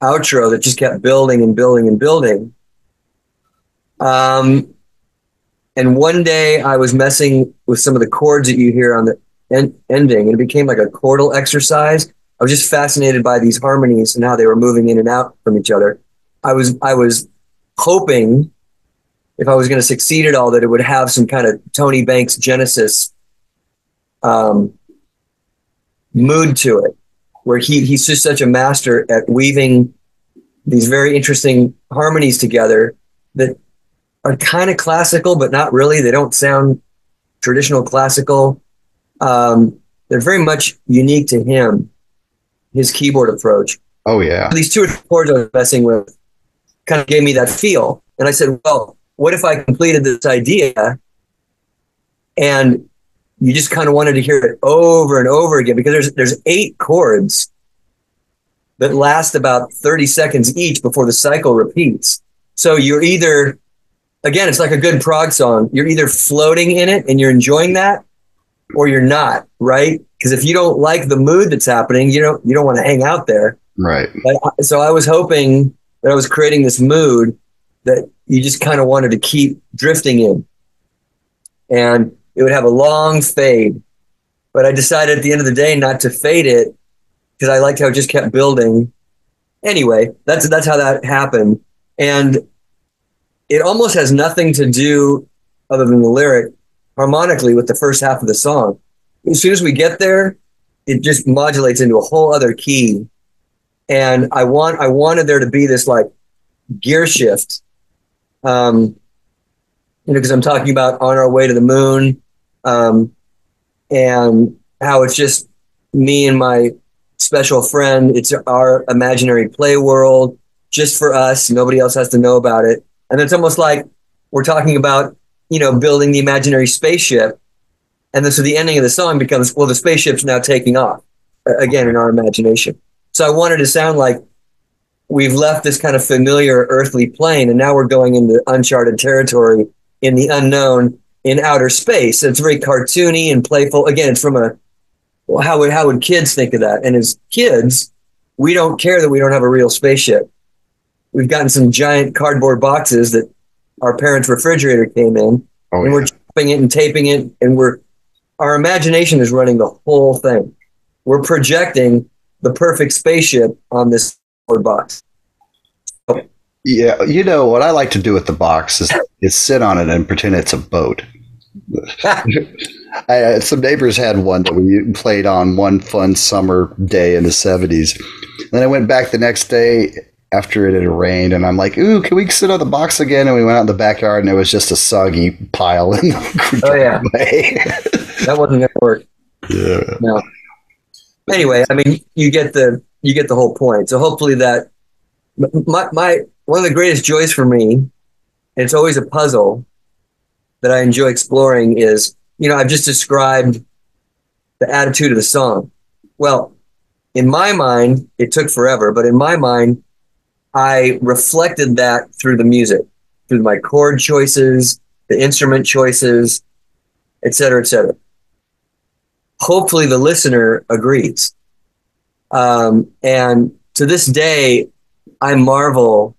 outro that just kept building and building and building. Um, and one day I was messing with some of the chords that you hear on the en- ending, and it became like a chordal exercise. I was just fascinated by these harmonies and how they were moving in and out from each other. I was I was hoping if I was going to succeed at all that it would have some kind of Tony Banks Genesis um, mood to it, where he he's just such a master at weaving these very interesting harmonies together that are kind of classical, but not really. They don't sound traditional classical. Um, they're very much unique to him his keyboard approach. Oh yeah. These two chords I was messing with kind of gave me that feel. And I said, well, what if I completed this idea and you just kind of wanted to hear it over and over again because there's there's eight chords that last about 30 seconds each before the cycle repeats. So you're either again, it's like a good prog song. You're either floating in it and you're enjoying that or you're not, right? Because if you don't like the mood that's happening, you don't you don't want to hang out there. Right. But, so I was hoping that I was creating this mood that you just kind of wanted to keep drifting in. And it would have a long fade. But I decided at the end of the day not to fade it because I liked how it just kept building. Anyway, that's that's how that happened. And it almost has nothing to do other than the lyric harmonically with the first half of the song. As soon as we get there, it just modulates into a whole other key. And I want I wanted there to be this like gear shift. Um, you know, because I'm talking about on our way to the moon, um, and how it's just me and my special friend. It's our imaginary play world, just for us. Nobody else has to know about it. And it's almost like we're talking about you know, building the imaginary spaceship. And then so the ending of the song becomes, well, the spaceship's now taking off again in our imagination. So I wanted to sound like we've left this kind of familiar earthly plane and now we're going into uncharted territory in the unknown in outer space. It's very cartoony and playful. Again, it's from a, well, how would, how would kids think of that? And as kids, we don't care that we don't have a real spaceship. We've gotten some giant cardboard boxes that our parents' refrigerator came in, oh, and yeah. we're chopping it and taping it, and we're our imagination is running the whole thing. We're projecting the perfect spaceship on this cardboard box. Yeah, you know what I like to do with the box is, is sit on it and pretend it's a boat. I, some neighbors had one that we played on one fun summer day in the 70s. Then I went back the next day after it had rained, and I'm like, "Ooh, can we sit on the box again?" And we went out in the backyard, and it was just a soggy pile in the oh yeah, that wasn't gonna work. Yeah. No. Anyway, I mean, you get the you get the whole point. So hopefully that my my one of the greatest joys for me, and it's always a puzzle that I enjoy exploring is you know I've just described the attitude of the song. Well, in my mind, it took forever, but in my mind, I reflected that through the music, through my chord choices, the instrument choices, et cetera, et cetera. Hopefully, the listener agrees. Um, and to this day, I marvel.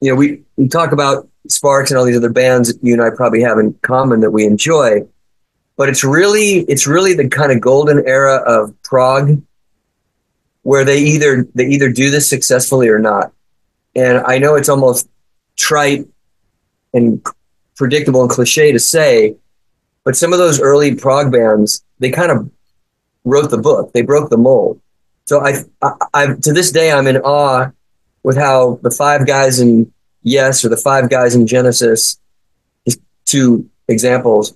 You know, we, we talk about Sparks and all these other bands that you and I probably have in common that we enjoy, but it's really it's really the kind of golden era of prog where they either they either do this successfully or not. And I know it's almost trite and predictable and cliche to say, but some of those early prog bands, they kind of wrote the book. They broke the mold. So I, I, I to this day, I'm in awe with how the five guys in Yes or the five guys in Genesis, just two examples,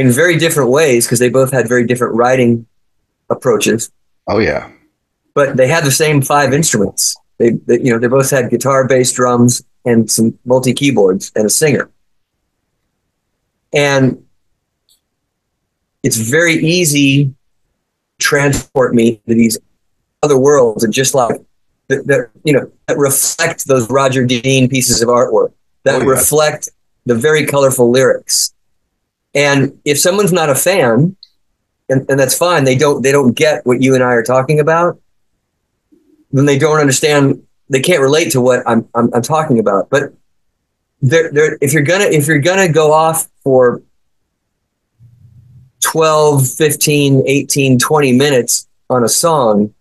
in very different ways because they both had very different writing approaches. Oh yeah, but they had the same five instruments. They, they you know they both had guitar, bass, drums, and some multi keyboards and a singer. And it's very easy to transport me to these other worlds and just like that, that you know that reflect those Roger Dean pieces of artwork that oh, yeah. reflect the very colorful lyrics. And if someone's not a fan, and, and that's fine, they don't they don't get what you and I are talking about, then they don't understand. They can't relate to what I'm I'm, I'm talking about. But they're, they're, if you're gonna if you're gonna go off for 12 15 18 20 minutes on a song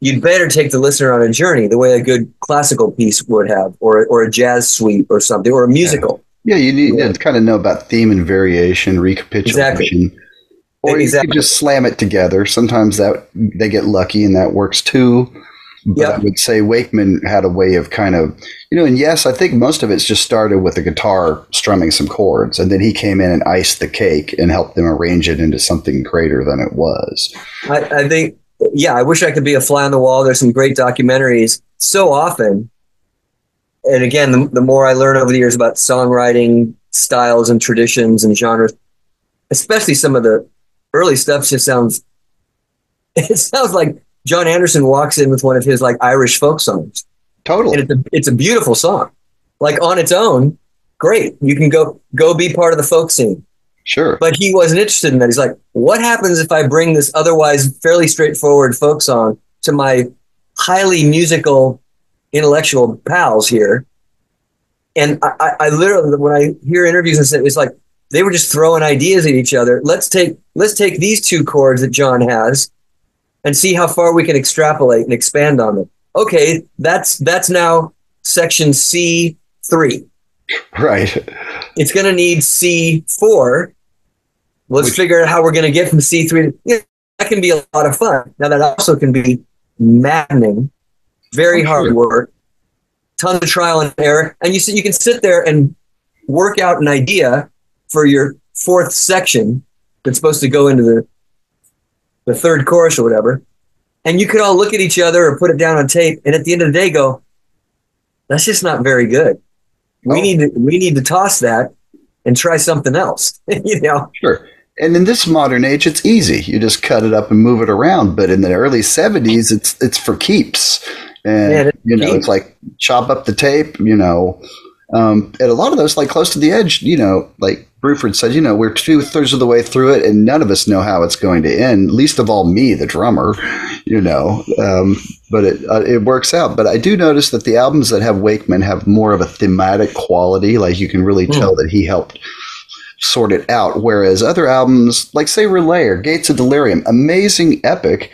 you'd better take the listener on a journey the way a good classical piece would have, or or a jazz suite or something, or a musical. Yeah, you need yeah. to kind of know about theme and variation, recapitulation. Exactly. Or exactly. you could just slam it together. Sometimes that they get lucky and that works too. But yep. I would say Wakeman had a way of kind of, you know, and yes, I think most of it's just started with the guitar strumming some chords, and then he came in and iced the cake and helped them arrange it into something greater than it was. I, I think yeah, I wish I could be a fly on the wall. There's some great documentaries so often. And again, the, the more I learn over the years about songwriting styles and traditions and genres, especially some of the early stuff just sounds, it sounds like Jon Anderson walks in with one of his like Irish folk songs. Totally. And it's a, it's a beautiful song. Like on its own, great. You can go, go be part of the folk scene. Sure. But he wasn't interested in that. He's like, what happens if I bring this otherwise fairly straightforward folk song to my highly musical, intellectual pals here? And I, I, I literally, when I hear interviews and stuff, it's like they were just throwing ideas at each other. Let's take let's take these two chords that Jon has, and see how far we can extrapolate and expand on them. Okay, that's that's now section C three. Right. It's going to need C four Let's Which, figure out how we're going to get from C3 to, that can be a lot of fun. Now that also can be maddening, very hard work, tons of trial and error. And you you can sit there and work out an idea for your fourth section that's supposed to go into the the third chorus or whatever. And you could all look at each other or put it down on tape and at the end of the day go, that's just not very good. We oh. need to we need to toss that and try something else. you know? Sure. And in this modern age, it's easy. You just cut it up and move it around. But in the early '70s, it's it's for keeps, and yeah, you know, it's like chop up the tape. You know, um, and a lot of those, like close to the edge, you know, like Bruford said, you know, we're two thirds of the way through it, and none of us know how it's going to end. Least of all me, the drummer, you know. Um, but it uh, it works out. But I do notice that the albums that have Wakeman have more of a thematic quality. Like you can really mm. tell that he helped sort it out. Whereas other albums, like say Relay or Gates of Delirium, amazing epic,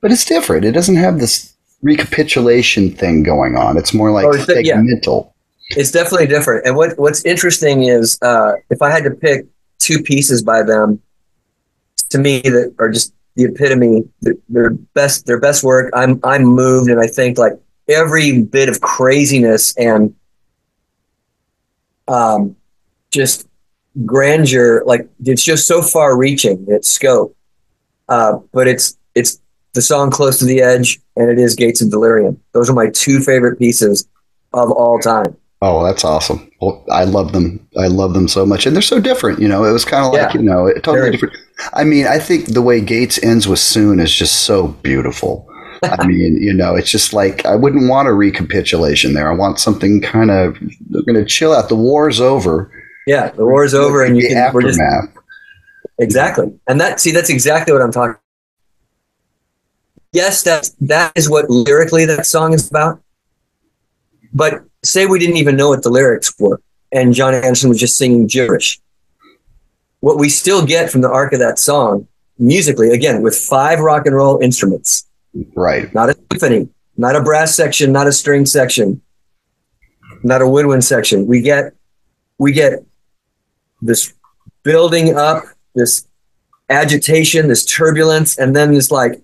but it's different. It doesn't have this recapitulation thing going on. It's more like oh, it's segmental. Yeah. It's definitely different. And what what's interesting is uh, if I had to pick two pieces by them, to me that are just the epitome, their best their best work. I'm I'm moved, and I think like every bit of craziness and um, just grandeur, like it's just so far reaching its scope. Uh, but it's it's the song "Close to the Edge" and it is "Gates of Delirium." Those are my two favorite pieces of all time. Oh, that's awesome. Well, I love them. I love them so much, and they're so different. You know, it was kind of like yeah, you know, totally very. different. I mean, I think the way Gates ends with "Soon" is just so beautiful. I mean, you know, it's just like I wouldn't want a recapitulation there. I want something kind of going to chill out. The war's over yeah, the war is over, and you can. We're just, exactly, and that see that's exactly what I'm talking. Yes, that that is what lyrically that song is about. But say we didn't even know what the lyrics were, and Jon Anderson was just singing gibberish. What we still get from the arc of that song musically again with five rock and roll instruments, Right. not a symphony, not a brass section, not a string section, not a woodwind section. We get we get this building up, this agitation, this turbulence, and then this like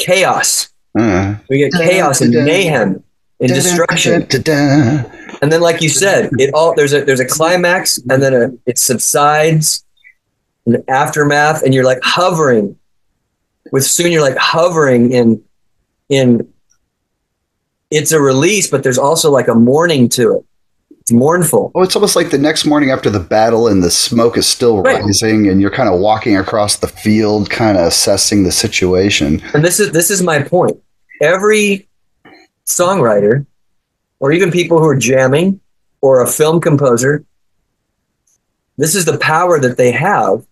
chaos. Uh, We get chaos and mayhem and destruction. Da-da. And then, like you said, it all there's a there's a climax, and then a, it subsides, an aftermath, and you're like hovering. With soon, you're like hovering in in. It's a release, but there's also like a mourning to it. It's mournful. Oh, it's almost like the next morning after the battle and the smoke is still Right. rising and you're kind of walking across the field, kind of assessing the situation. And this is this is my point. Every songwriter, or even people who are jamming, or a film composer, this is the power that they have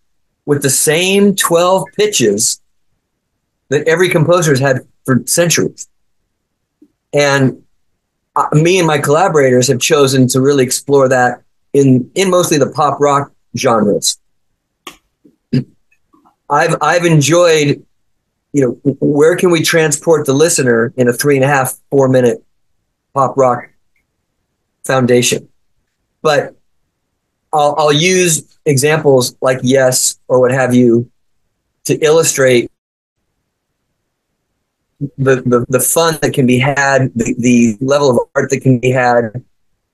with the same twelve pitches that every composer has had for centuries. And uh, me and my collaborators have chosen to really explore that in in mostly the pop rock genres. I've I've enjoyed you know, where can we transport the listener in a three and a half, four minute pop rock foundation? But I'll, I'll use examples like Yes or what have you to illustrate the, the, the fun that can be had, the, the level of art that can be had.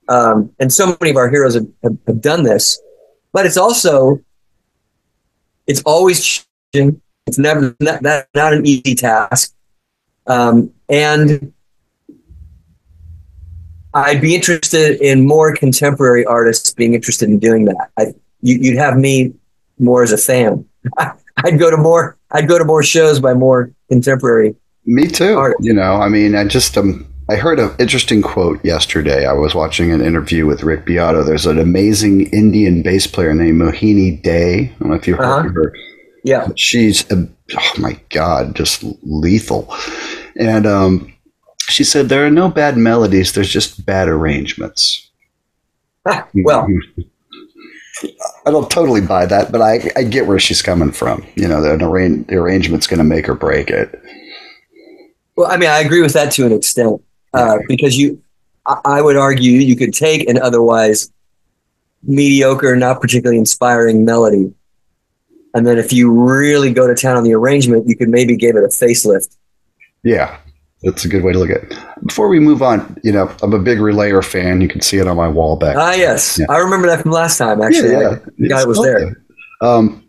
Um, and so many of our heroes have, have, have done this, but it's also, it's always changing it's never not, not, not an easy task. Um, and i'd be interested in more contemporary artists being interested in doing that. I, you, you'd have me more as a fan. I'd go to more i'd go to more shows by more contemporary Me too. Art. You know, I mean, I just um, I heard an interesting quote yesterday. I was watching an interview with Rick Beato. There's an amazing Indian bass player named Mohini Dey. I don't know if you've heard Uh-huh. of her. yeah She's a, oh my god, just lethal. And um, she said there are no bad melodies. There's just bad arrangements. Ah, well I don't totally buy that, but I, I get where she's coming from. You know, the, the arrangement's going to make or break it. Well i mean i agree with that to an extent uh, because you I, I would argue you could take an otherwise mediocre not particularly inspiring melody and then if you really go to town on the arrangement you could maybe give it a facelift Yeah, that's a good way to look at it. Before we move on, you know, I'm a big Relayer fan. You can see it on my wall back. ah yes Yeah. i remember that from last time actually yeah, The guy was up there. Um,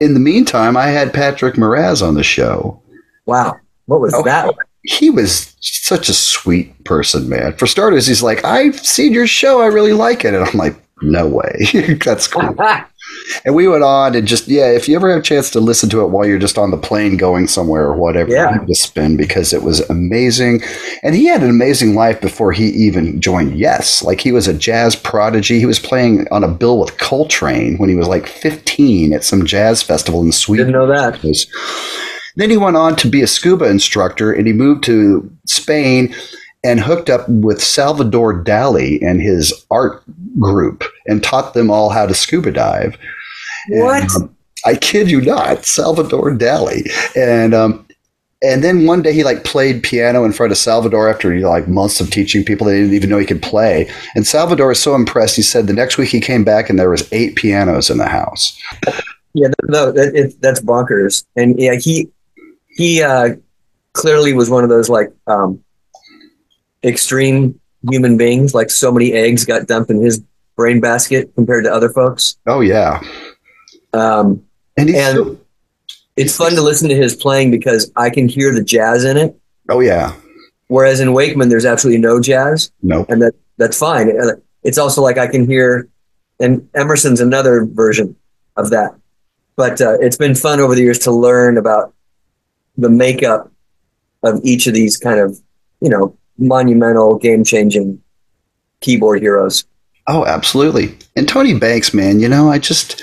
in the meantime, I had Patrick Moraz on the show. wow what was Oh. that He was such a sweet person, man. For starters, he's like, I've seen your show. I really like it. And I'm like, no way. That's cool. And we went on and just, yeah, if you ever have a chance to listen to it while you're just on the plane going somewhere or whatever, Yeah. a spin because it was amazing. And he had an amazing life before he even joined Yes. Like he was a jazz prodigy. He was playing on a bill with Coltrane when he was like 15 at some jazz festival in Sweden. didn't know that Then he went on to be a scuba instructor and he moved to Spain and hooked up with Salvador Dali and his art group and taught them all how to scuba dive. what And, um, I kid you not, Salvador Dali. And um, and then one day he like played piano in front of Salvador after like months of teaching people they didn't even know he could play. And Salvador was so impressed. He said the next week he came back and there was eight pianos in the house. Yeah, no, that, it, that's bonkers. And yeah, he he uh, clearly was one of those like um, extreme human beings. Like so many eggs got dumped in his brain basket compared to other folks. Oh yeah, Um, and And- still- it's fun to listen to his playing because I can hear the jazz in it. oh yeah, Whereas in Wakeman, there's absolutely no jazz, nope. and that that's fine. It's also like I can hear, and Emerson's another version of that. But uh, it's been fun over the years to learn about the makeup of each of these kind of, you know, monumental, game-changing keyboard heroes. Oh, absolutely. And Tony Banks, man, you know, I just,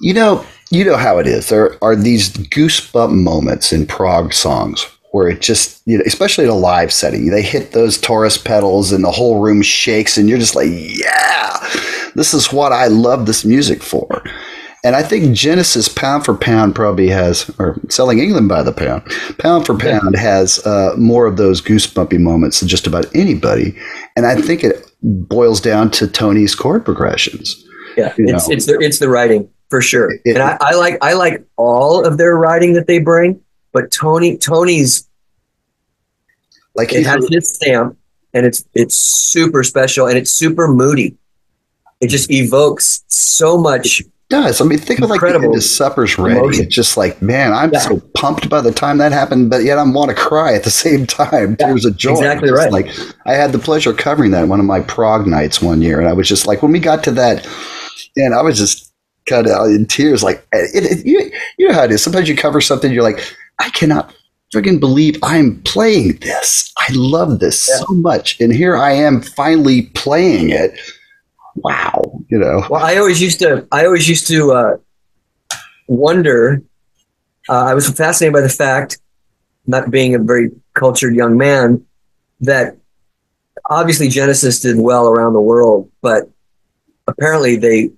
you know, you know how it is. There are these goosebump moments in prog songs where it just, you know, especially in a live setting, they hit those Taurus pedals and the whole room shakes, and you're just like, yeah, this is what I love this music for. And I think Genesis pound for pound probably has, or selling England by the pound, pound for pound yeah. has uh, more of those goosebumpy moments than just about anybody. And I think it boils down to Tony's chord progressions. Yeah, it's, it's the it's the writing for sure. It, and I, I like I like all of their writing that they bring, but Tony Tony's like it has his stamp, and it's it's super special and it's super moody. It just evokes so much does. I mean, think of like the end of supper's ready. Emotion. It's just like, man, I'm yeah. so pumped by the time that happened, but yet I want to cry at the same time. Yeah, Tears of joy. Exactly right. Like I had the pleasure of covering that one of my prog nights one year, and I was just like, when we got to that, and I was just kind of in tears. Like eh, it, it, you, you know how it is. Sometimes you cover something, you're like, I cannot friggin' believe I'm playing this. I love this yeah. so much, and here I am finally playing it wow, you know. Well, I always used to, I always used to uh, wonder. Uh, I was fascinated by the fact, not being a very cultured young man, that obviously Genesis did well around the world, but apparently they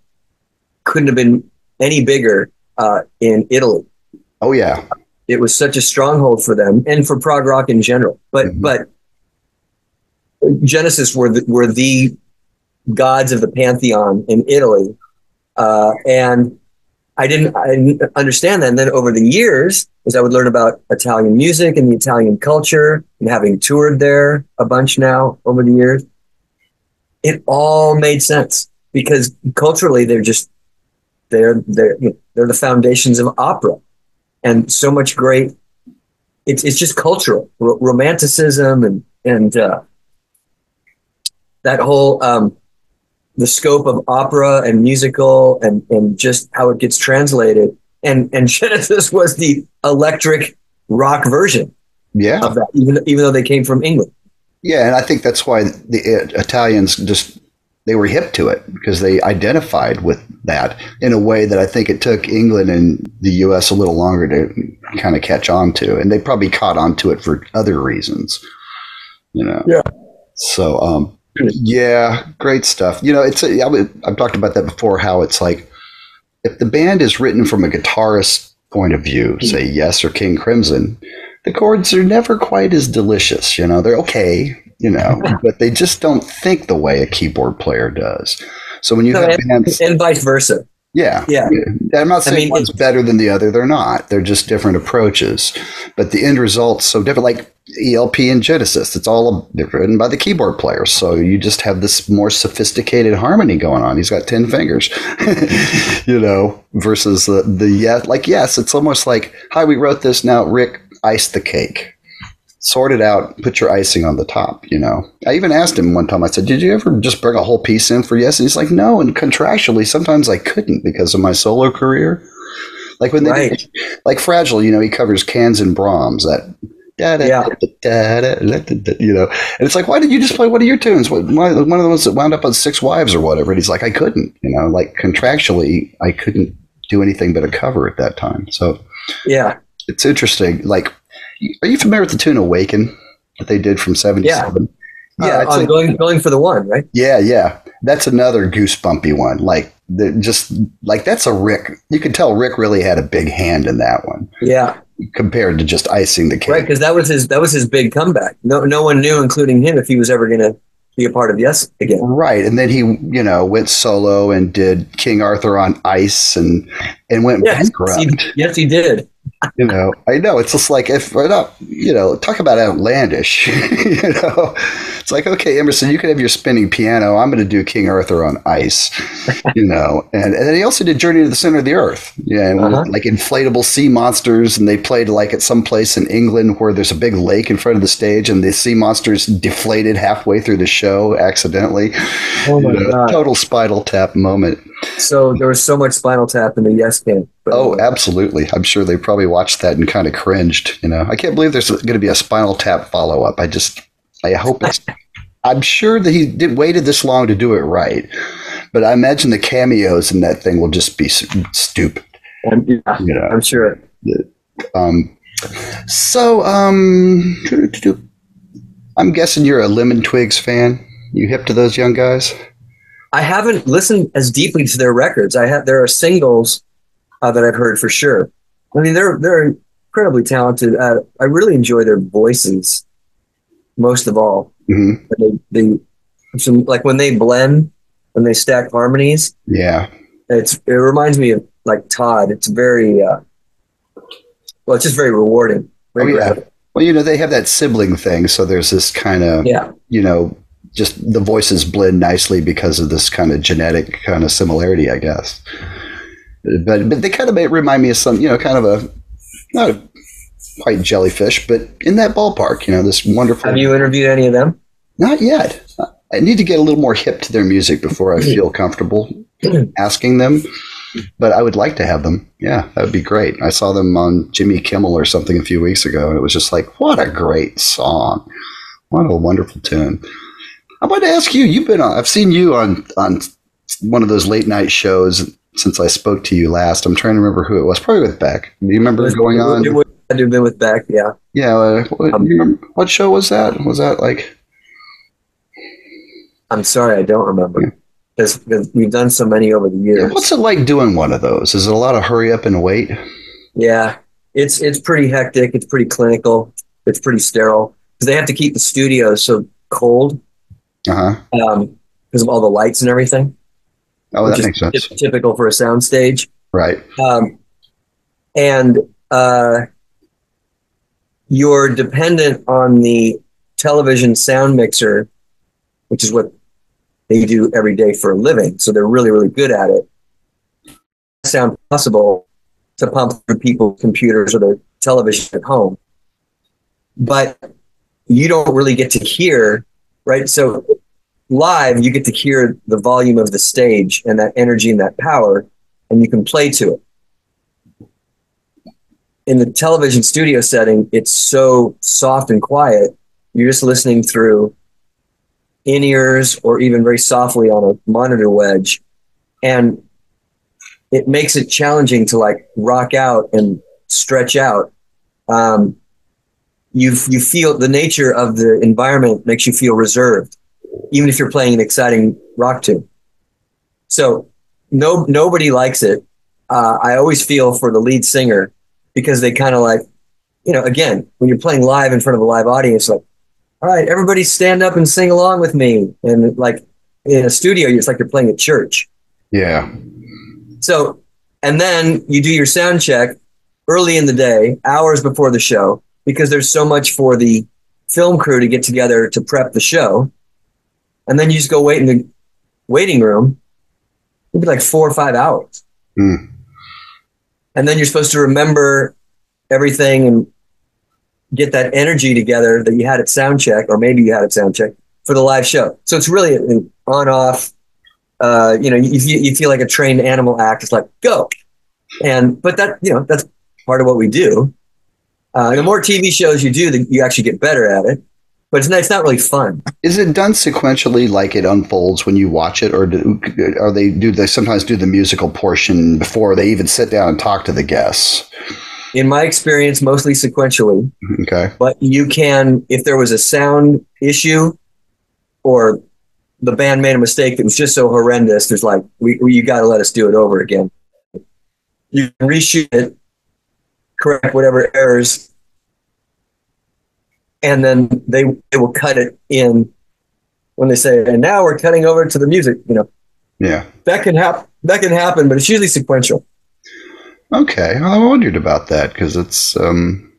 couldn't have been any bigger uh, in Italy. Oh yeah, it was such a stronghold for them and for prog rock in general. But mm-hmm. but Genesis were the, were the gods of the pantheon in Italy, uh, and I didn't, I didn't understand that. And then over the years, as I would learn about Italian music and the Italian culture, and having toured there a bunch now over the years, it all made sense because culturally they're just they're they're you know, they're the foundations of opera, and so much great. It's it's just cultural R- romanticism and and uh, that whole um, the scope of opera and musical and, and just how it gets translated. And, and Genesis was the electric rock version yeah. of that, even, even though they came from England. Yeah, and I think that's why the Italians just they were hip to it because they identified with that in a way that I think it took England and the U.S. a little longer to kind of catch on to, and they probably caught on to it for other reasons, you know. Yeah. So, um, yeah, great stuff. You know, it's a, I I've talked about that before. How it's like if the band is written from a guitarist point of view, mm-hmm. say Yes or King Crimson, the chords are never quite as delicious. You know, they're okay, you know, but they just don't think the way a keyboard player does. So when you no, have and, bands, and vice versa. Yeah. Yeah. I'm not saying I mean, one's better than the other. They're not. They're just different approaches. But the end result's so different. Like ELP and Genesis, it's all written by the keyboard player. So you just have this more sophisticated harmony going on. He's got 10 fingers, you know, versus the, the, yeah, like, yes, it's almost like, hi, we wrote this. Now, Rick, ice the cake sort it out, put your icing on the top, you know. I even asked him one time, I said, Did you ever just bring a whole piece in for yes? And he's like, No, and contractually sometimes I couldn't because of my solo career. Like when they right. did, like fragile, you know, he covers cans and Brahms, that yeah. you know, and it's like, why did you just play one of your tunes? What one of the ones that wound up on Six Wives or whatever. And he's like, I couldn't, you know, like contractually, I couldn't do anything but a cover at that time. So, yeah, it's interesting. Like are you familiar with the tune "Awaken" that they did from '77? Yeah, yeah uh, going going for the one, right? Yeah, yeah. That's another goosebumpy one. Like just like that's a Rick. You could tell Rick really had a big hand in that one. Yeah, compared to just icing the cake. Right, because that was his that was his big comeback. No, no one knew, including him, if he was ever going to be a part of Yes again. Right, and then he, you know, went solo and did King Arthur on Ice and and went yes, bankrupt. He, yes, he did you know, I know it's just like if we're not, you know, talk about outlandish. you know, it's like okay, Emerson, you can have your spinning piano. I'm going to do King Arthur on ice. You know, and and then he also did Journey to the Center of the Earth. Yeah, uh-huh. like inflatable sea monsters, and they played like at some place in England where there's a big lake in front of the stage, and the sea monsters deflated halfway through the show accidentally. Oh my you know, god! Total Spinal Tap moment. So there was so much Spinal Tap in the Yes game. Oh, absolutely. I'm sure they probably watched that and kind of cringed. You know, I can't believe there's going to be a Spinal Tap follow up. I just, I hope it's. I'm sure that he did waited this long to do it right, but I imagine the cameos in that thing will just be stupid. Um, yeah, you know? I'm sure. Um, so, um, I'm guessing you're a Lemon Twigs fan. You hip to those young guys? I haven't listened as deeply to their records. I have there are singles uh, that I've heard for sure. I mean, they're they're incredibly talented. Uh, I really enjoy their voices most of all. Mhm. They, they some like when they blend when they stack harmonies. Yeah. It's it reminds me of like Todd. It's very uh, well, it's just very rewarding. Very Oh, yeah. Well, you know, they have that sibling thing, so there's this kind of, yeah, you know, just the voices blend nicely because of this kind of genetic kind of similarity, I guess. But but they kind of remind me of some, you know, kind of a not a quite jellyfish, but in that ballpark, you know, this wonderful. Have you interviewed any of them? Not yet. I need to get a little more hip to their music before I feel comfortable asking them. But I would like to have them. Yeah, that would be great. I saw them on Jimmy Kimmel or something a few weeks ago, and it was just like, what a great song! What a wonderful tune. I wanted to ask you. You've been on. I've seen you on on one of those late night shows since I spoke to you last. I'm trying to remember who it was. Probably with Beck. Do you remember going It on? would have been with Beck. Yeah, Yeah. Uh, what, Um, what show was that? Was that like? I'm sorry, I don't remember because we've done so many over the Yeah, years. what's it like doing one of those? Is it a lot of hurry up and wait? Yeah, it's it's pretty hectic. It's pretty clinical. It's pretty sterile because they have to keep the studio so cold Uh huh. um, because of all the lights and everything. Oh, that makes sense. typical for a soundstage. Right. Um, and uh, you're dependent on the television sound mixer, which is what they do every day for a living. So they're really, really good at it. Sound possible to pump through people's computers or their television at home. But you don't really get to hear, right? So live, you get to hear the volume of the stage and that energy and that power, and you can play to it in the television studio setting, it's so soft and quiet. You're just listening through in ears or even very softly on a monitor wedge. And it makes it challenging to like rock out and stretch out. Um, you, you feel the nature of the environment makes you feel reserved, even if you're playing an exciting rock tune. So no, nobody likes it. Uh, I always feel for the lead singer because they kind of like, you know, again, when you're playing live in front of a live audience, like, all right, everybody stand up and sing along with me. And like in a studio, it's like you're playing at church. Yeah. So, and then you do your sound check early in the day, hours before the show, because there's so much for the film crew to get together to prep the show. And then you just go wait in the waiting room. It'd be like four or five hours. Hmm. And then you're supposed to remember everything and get that energy together that you had at sound check, or maybe you had at sound check for the live show. So it's really an on off. Uh, you know, you you feel like a trained animal act. It's like go, and but that you know that's part of what we do. Uh, the more TV shows you do, the, you actually get better at it. But it's not, it's not really fun. Is it done sequentially, like it unfolds when you watch it, or do, are they do they sometimes do the musical portion before they even sit down and talk to the guests? In my experience, mostly sequentially. Okay. but you can if there was a sound issue or the band made a mistake that was just so horrendous there's like we, we you got to let us do it over again you can reshoot it correct whatever errors and then they they will cut it in when they say and now we're cutting over to the music you know Yeah. that can happen that can happen but it's usually sequential Okay. Well, I wondered about that because it's um,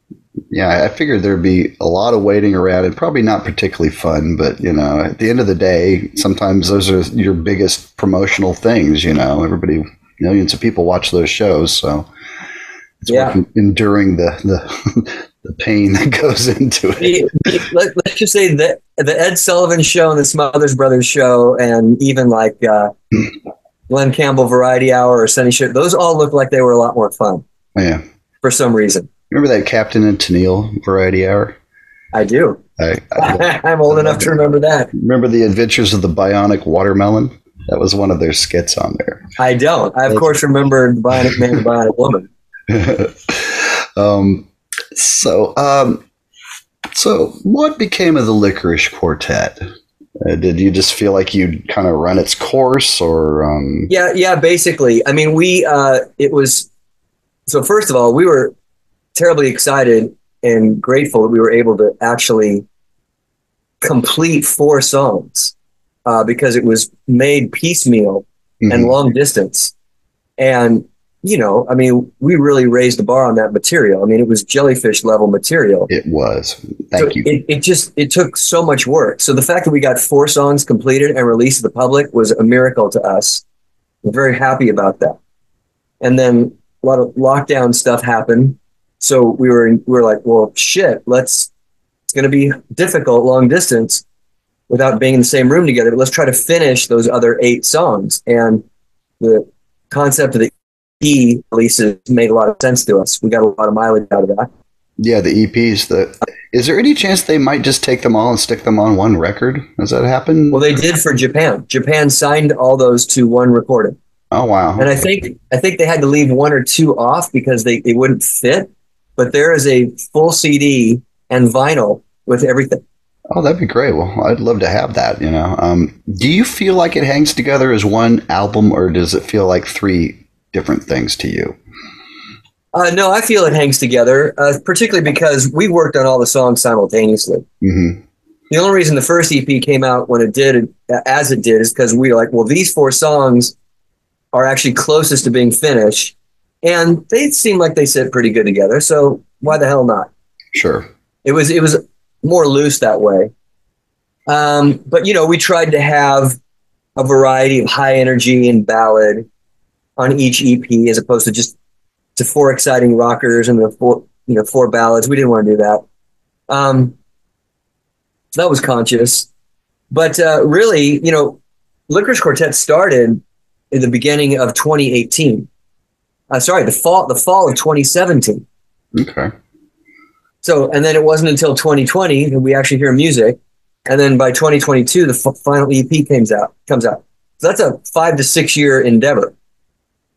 yeah. I figured there'd be a lot of waiting around and probably not particularly fun. But you know, at the end of the day, sometimes those are your biggest promotional things. You know, everybody, millions of people watch those shows, so it's Yeah. enduring the the the pain that goes into it. Let, let's just say that the Ed Sullivan show and the Smothers Brothers show, and even like uh, Glen Campbell Variety Hour or Sonny Show, those all look like they were a lot more fun Yeah. for some reason. Remember that Captain and Tennille variety hour? I do. I, I I'm old enough to remember that. remember the Adventures of the Bionic Watermelon. That was one of their skits on there. I don't. I of course remember the Bionic Man, the Bionic Woman. um, so, um, so what became of the Lickerish Quartet? Uh, did you just feel like you'd kind of run its course, or um, Yeah, yeah. Basically, I mean, we uh, it was so first of all, we were terribly excited and grateful that we were able to actually complete four songs uh, because it was made piecemeal mm-hmm. and long distance. And, you know, I mean, we really raised the bar on that material. I mean, it was jellyfish level material. It was. Thank so you. It, it just, it took so much work. So the fact that we got four songs completed and released to the public was a miracle to us. We're very happy about that. And then a lot of lockdown stuff happened. So we were, we were like, well, shit, let's, it's going to be difficult long distance without being in the same room together. But let's try to finish those other eight songs. And the concept of the EP releases made a lot of sense to us. We got a lot of mileage out of that. Yeah, the EPs. The is there any chance they might just take them all and stick them on one record? Has that happened? Well, they did for Japan. Japan signed all those to one recording. Oh wow! And I think I think they had to leave one or two off because they, they wouldn't fit. But there is a full CD and vinyl with everything. Oh, that'd be great. Well, I'd love to have that. You know, um, do you feel like it hangs together as one album, or does it feel like three different things to you? Uh, no, I feel it hangs together, uh, particularly because we worked on all the songs simultaneously. Mm-hmm. The only reason the first EP came out when it did, as it did, is because we were like, well, these four songs are actually closest to being finished, and they seem like they sit pretty good together. So why the hell not? Sure. It was it was more loose that way. Um, but you know, we tried to have a variety of high energy and ballad on each EP, as opposed to just to four exciting rockers and the four you know four ballads. We didn't want to do that. Um, that was conscious, but uh, really, you know, Lickerish Quartet started in the beginning of 2018. Uh, sorry, the fall the fall of 2017. Okay. So, and then it wasn't until 2020 that we actually hear music, and then by 2022 the f- final EP comes out. Comes out. So that's a five to six year endeavor.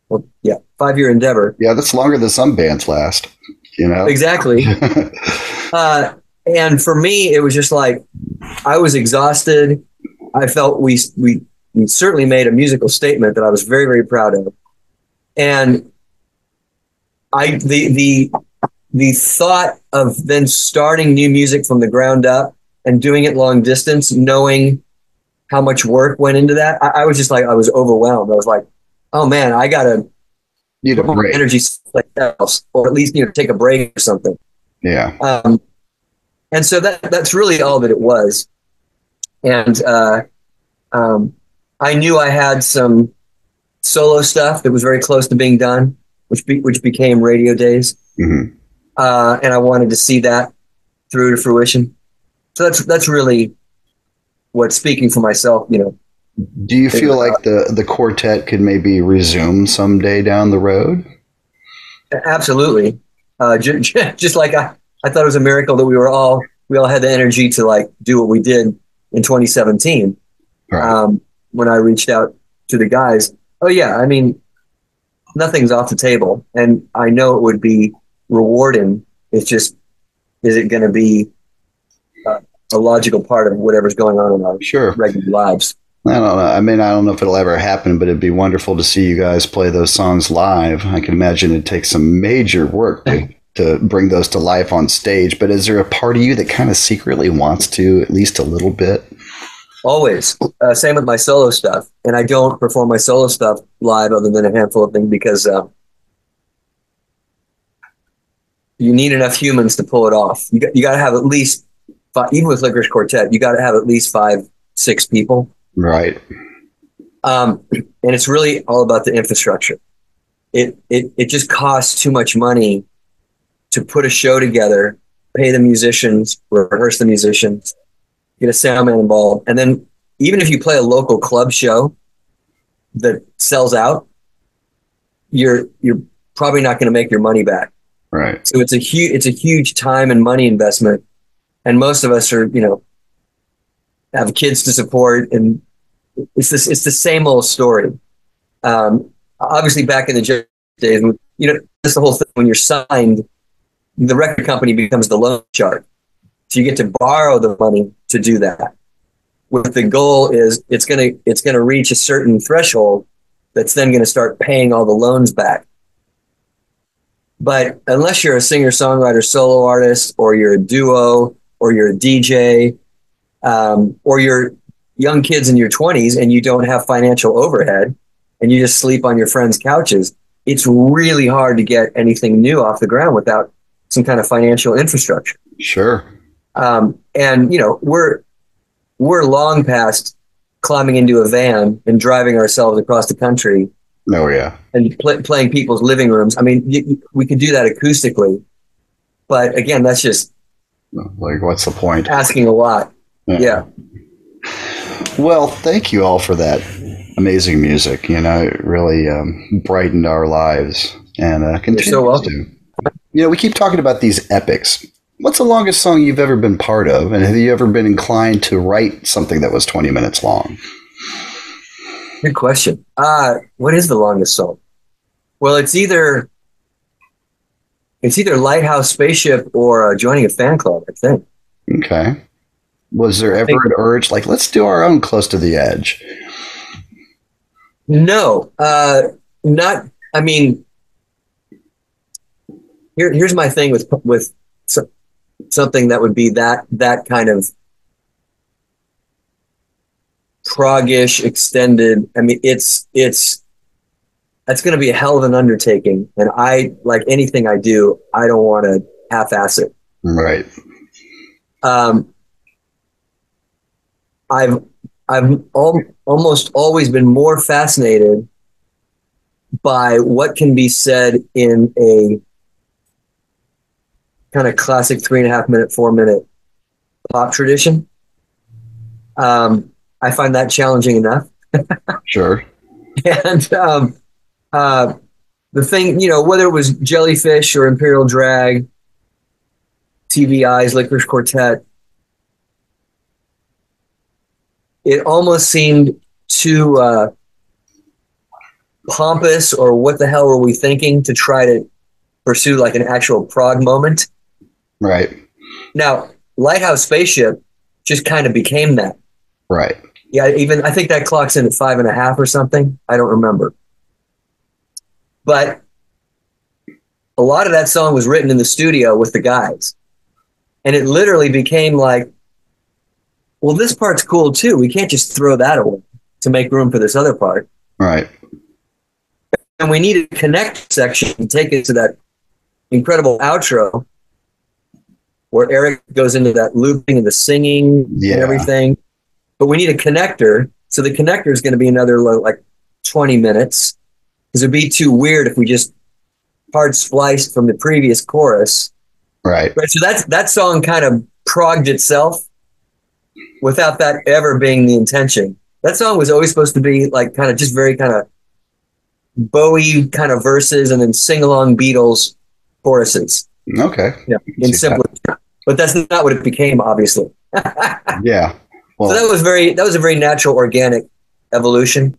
Well, yeah, five year endeavor. Yeah, that's longer than some bands last. You know exactly. uh, and for me, it was just like I was exhausted. I felt we we we certainly made a musical statement that I was very very proud of, and I the the the thought of then starting new music from the ground up and doing it long distance, knowing how much work went into that, I, I was just like I was overwhelmed. I was like, oh man, I gotta need a break. energy like else, or at least you know take a break or something. Yeah. Um, and so that that's really all that it was. And uh, um, I knew I had some solo stuff that was very close to being done, which be, which became Radio Daze. Mm-hmm uh, and I wanted to see that through to fruition. So that's that's really what speaking for myself, you know. Do you feel like the the quartet could maybe resume someday down the road? Absolutely. Uh, j- j- just like I, I thought it was a miracle that we were all we all had the energy to like do what we did in 2017 right. um, when I reached out to the guys. Oh yeah, I mean, nothing's off the table, and I know it would be rewarding. It's just, is it going to be uh, a logical part of whatever's going on in our sure. regular lives? I don't know. I mean, I don't know if it'll ever happen, but it'd be wonderful to see you guys play those songs live. I can imagine it takes some major work to, to bring those to life on stage. But is there a part of you that kind of secretly wants to, at least a little bit? Always. Uh, same with my solo stuff. And I don't perform my solo stuff live other than a handful of things because uh, you need enough humans to pull it off. You got, you got to have at least five, even with Lickerish Quartet, you got to have at least five, six people. Right. Um, and it's really all about the infrastructure. It, it, it just costs too much money to put a show together, pay the musicians, rehearse the musicians, get a soundman involved. And then even if you play a local club show that sells out, you're, you're probably not going to make your money back Right. So it's a huge it's a huge time and money investment, and most of us are you know have kids to support, and it's this it's the same old story. Um, obviously, back in the days, you know, that's the whole thing. When you're signed, the record company becomes the loan shark, so you get to borrow the money to do that. With the goal is it's gonna it's gonna reach a certain threshold that's then going to start paying all the loans back But unless you're a singer songwriter solo artist, or you're a duo, or you're a DJ, um, or you're young kids in your 20s and you don't have financial overhead and you just sleep on your friends' couches, it's really hard to get anything new off the ground without some kind of financial infrastructure. Sure. Um, and you know, we're we're long past climbing into a van and driving ourselves across the country. Oh yeah. And pl- playing people's living rooms. I mean, y- we could do that acoustically, but again, that's just like what's the point? Asking a lot. yeah. yeah. Well, thank you all for that amazing music. You know, it really um, brightened our lives and uh, continues so welcome. to. You know, we keep talking about these epics. What's the longest song you've ever been part of, and have you ever been inclined to write something that was twenty minutes long? Good question. Uh, what is the longest song? Well, it's either it's either Lighthouse Spaceship or uh, joining a fan club. I think. Okay. Was there ever an urge like let's do our own close to the edge? No, uh, not. I mean, here, here's my thing with with so, something that would be that that kind of progish extended. I mean, it's it's that's going to be a hell of an undertaking, and I like anything I do. I don't want to half-ass it. Right. Um, I've I've al- almost always been more fascinated by what can be said in a kind of classic three and a half minute, four minute pop tradition. Um, I find that challenging enough. sure. And um, uh, the thing, you know, whether it was Jellyfish or Imperial Drag, TV Eyes, Lickerish Quartet, it almost seemed too uh, pompous or what the hell were we thinking to try to pursue like an actual prog moment. Right. Now, Lighthouse Spaceship just kind of became that. Right. Yeah, even I think that clocks in at five and a half or something. I don't remember. But a lot of that song was written in the studio with the guys. And it literally became like well, this part's cool too. We can't just throw that away to make room for this other part. Right. And we need a connect section to take it to that incredible outro where Eric goes into that looping and the singing yeah. and everything. But we need a connector. So the connector is going to be another like 20 minutes because it'd be too weird if we just hard spliced from the previous chorus. Right. Right. So that's that song kind of progged itself without that ever being the intention. That song was always supposed to be like kind of just very kind of Bowie kind of verses and then sing along Beatles choruses. Okay. Yeah. In simpler, that. but that's not what it became, obviously. yeah. Well, so that was very that was a very natural, organic evolution.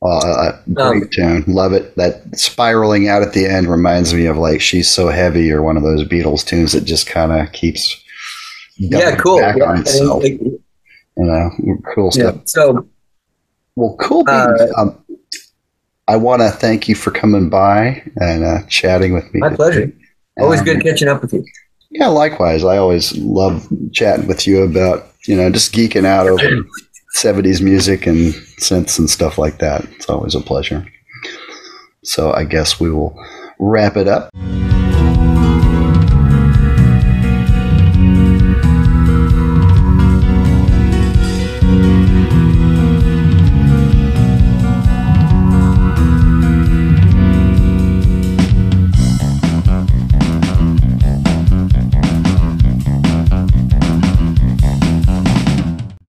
Uh, uh great um, tune, love it. That spiraling out at the end reminds me of like "She's So Heavy" or one of those Beatles tunes that just kind of keeps yeah, cool. Back yeah. on itself. you know, cool stuff. Yeah. So, well, cool. Uh, um, I want to thank you for coming by and uh, chatting with me. My today. pleasure. Always um, good catching up with you. Yeah, likewise. I always love chatting with you about you know just geeking out over '70s music and synths and stuff like that. It's always a pleasure. So I guess we will wrap it up.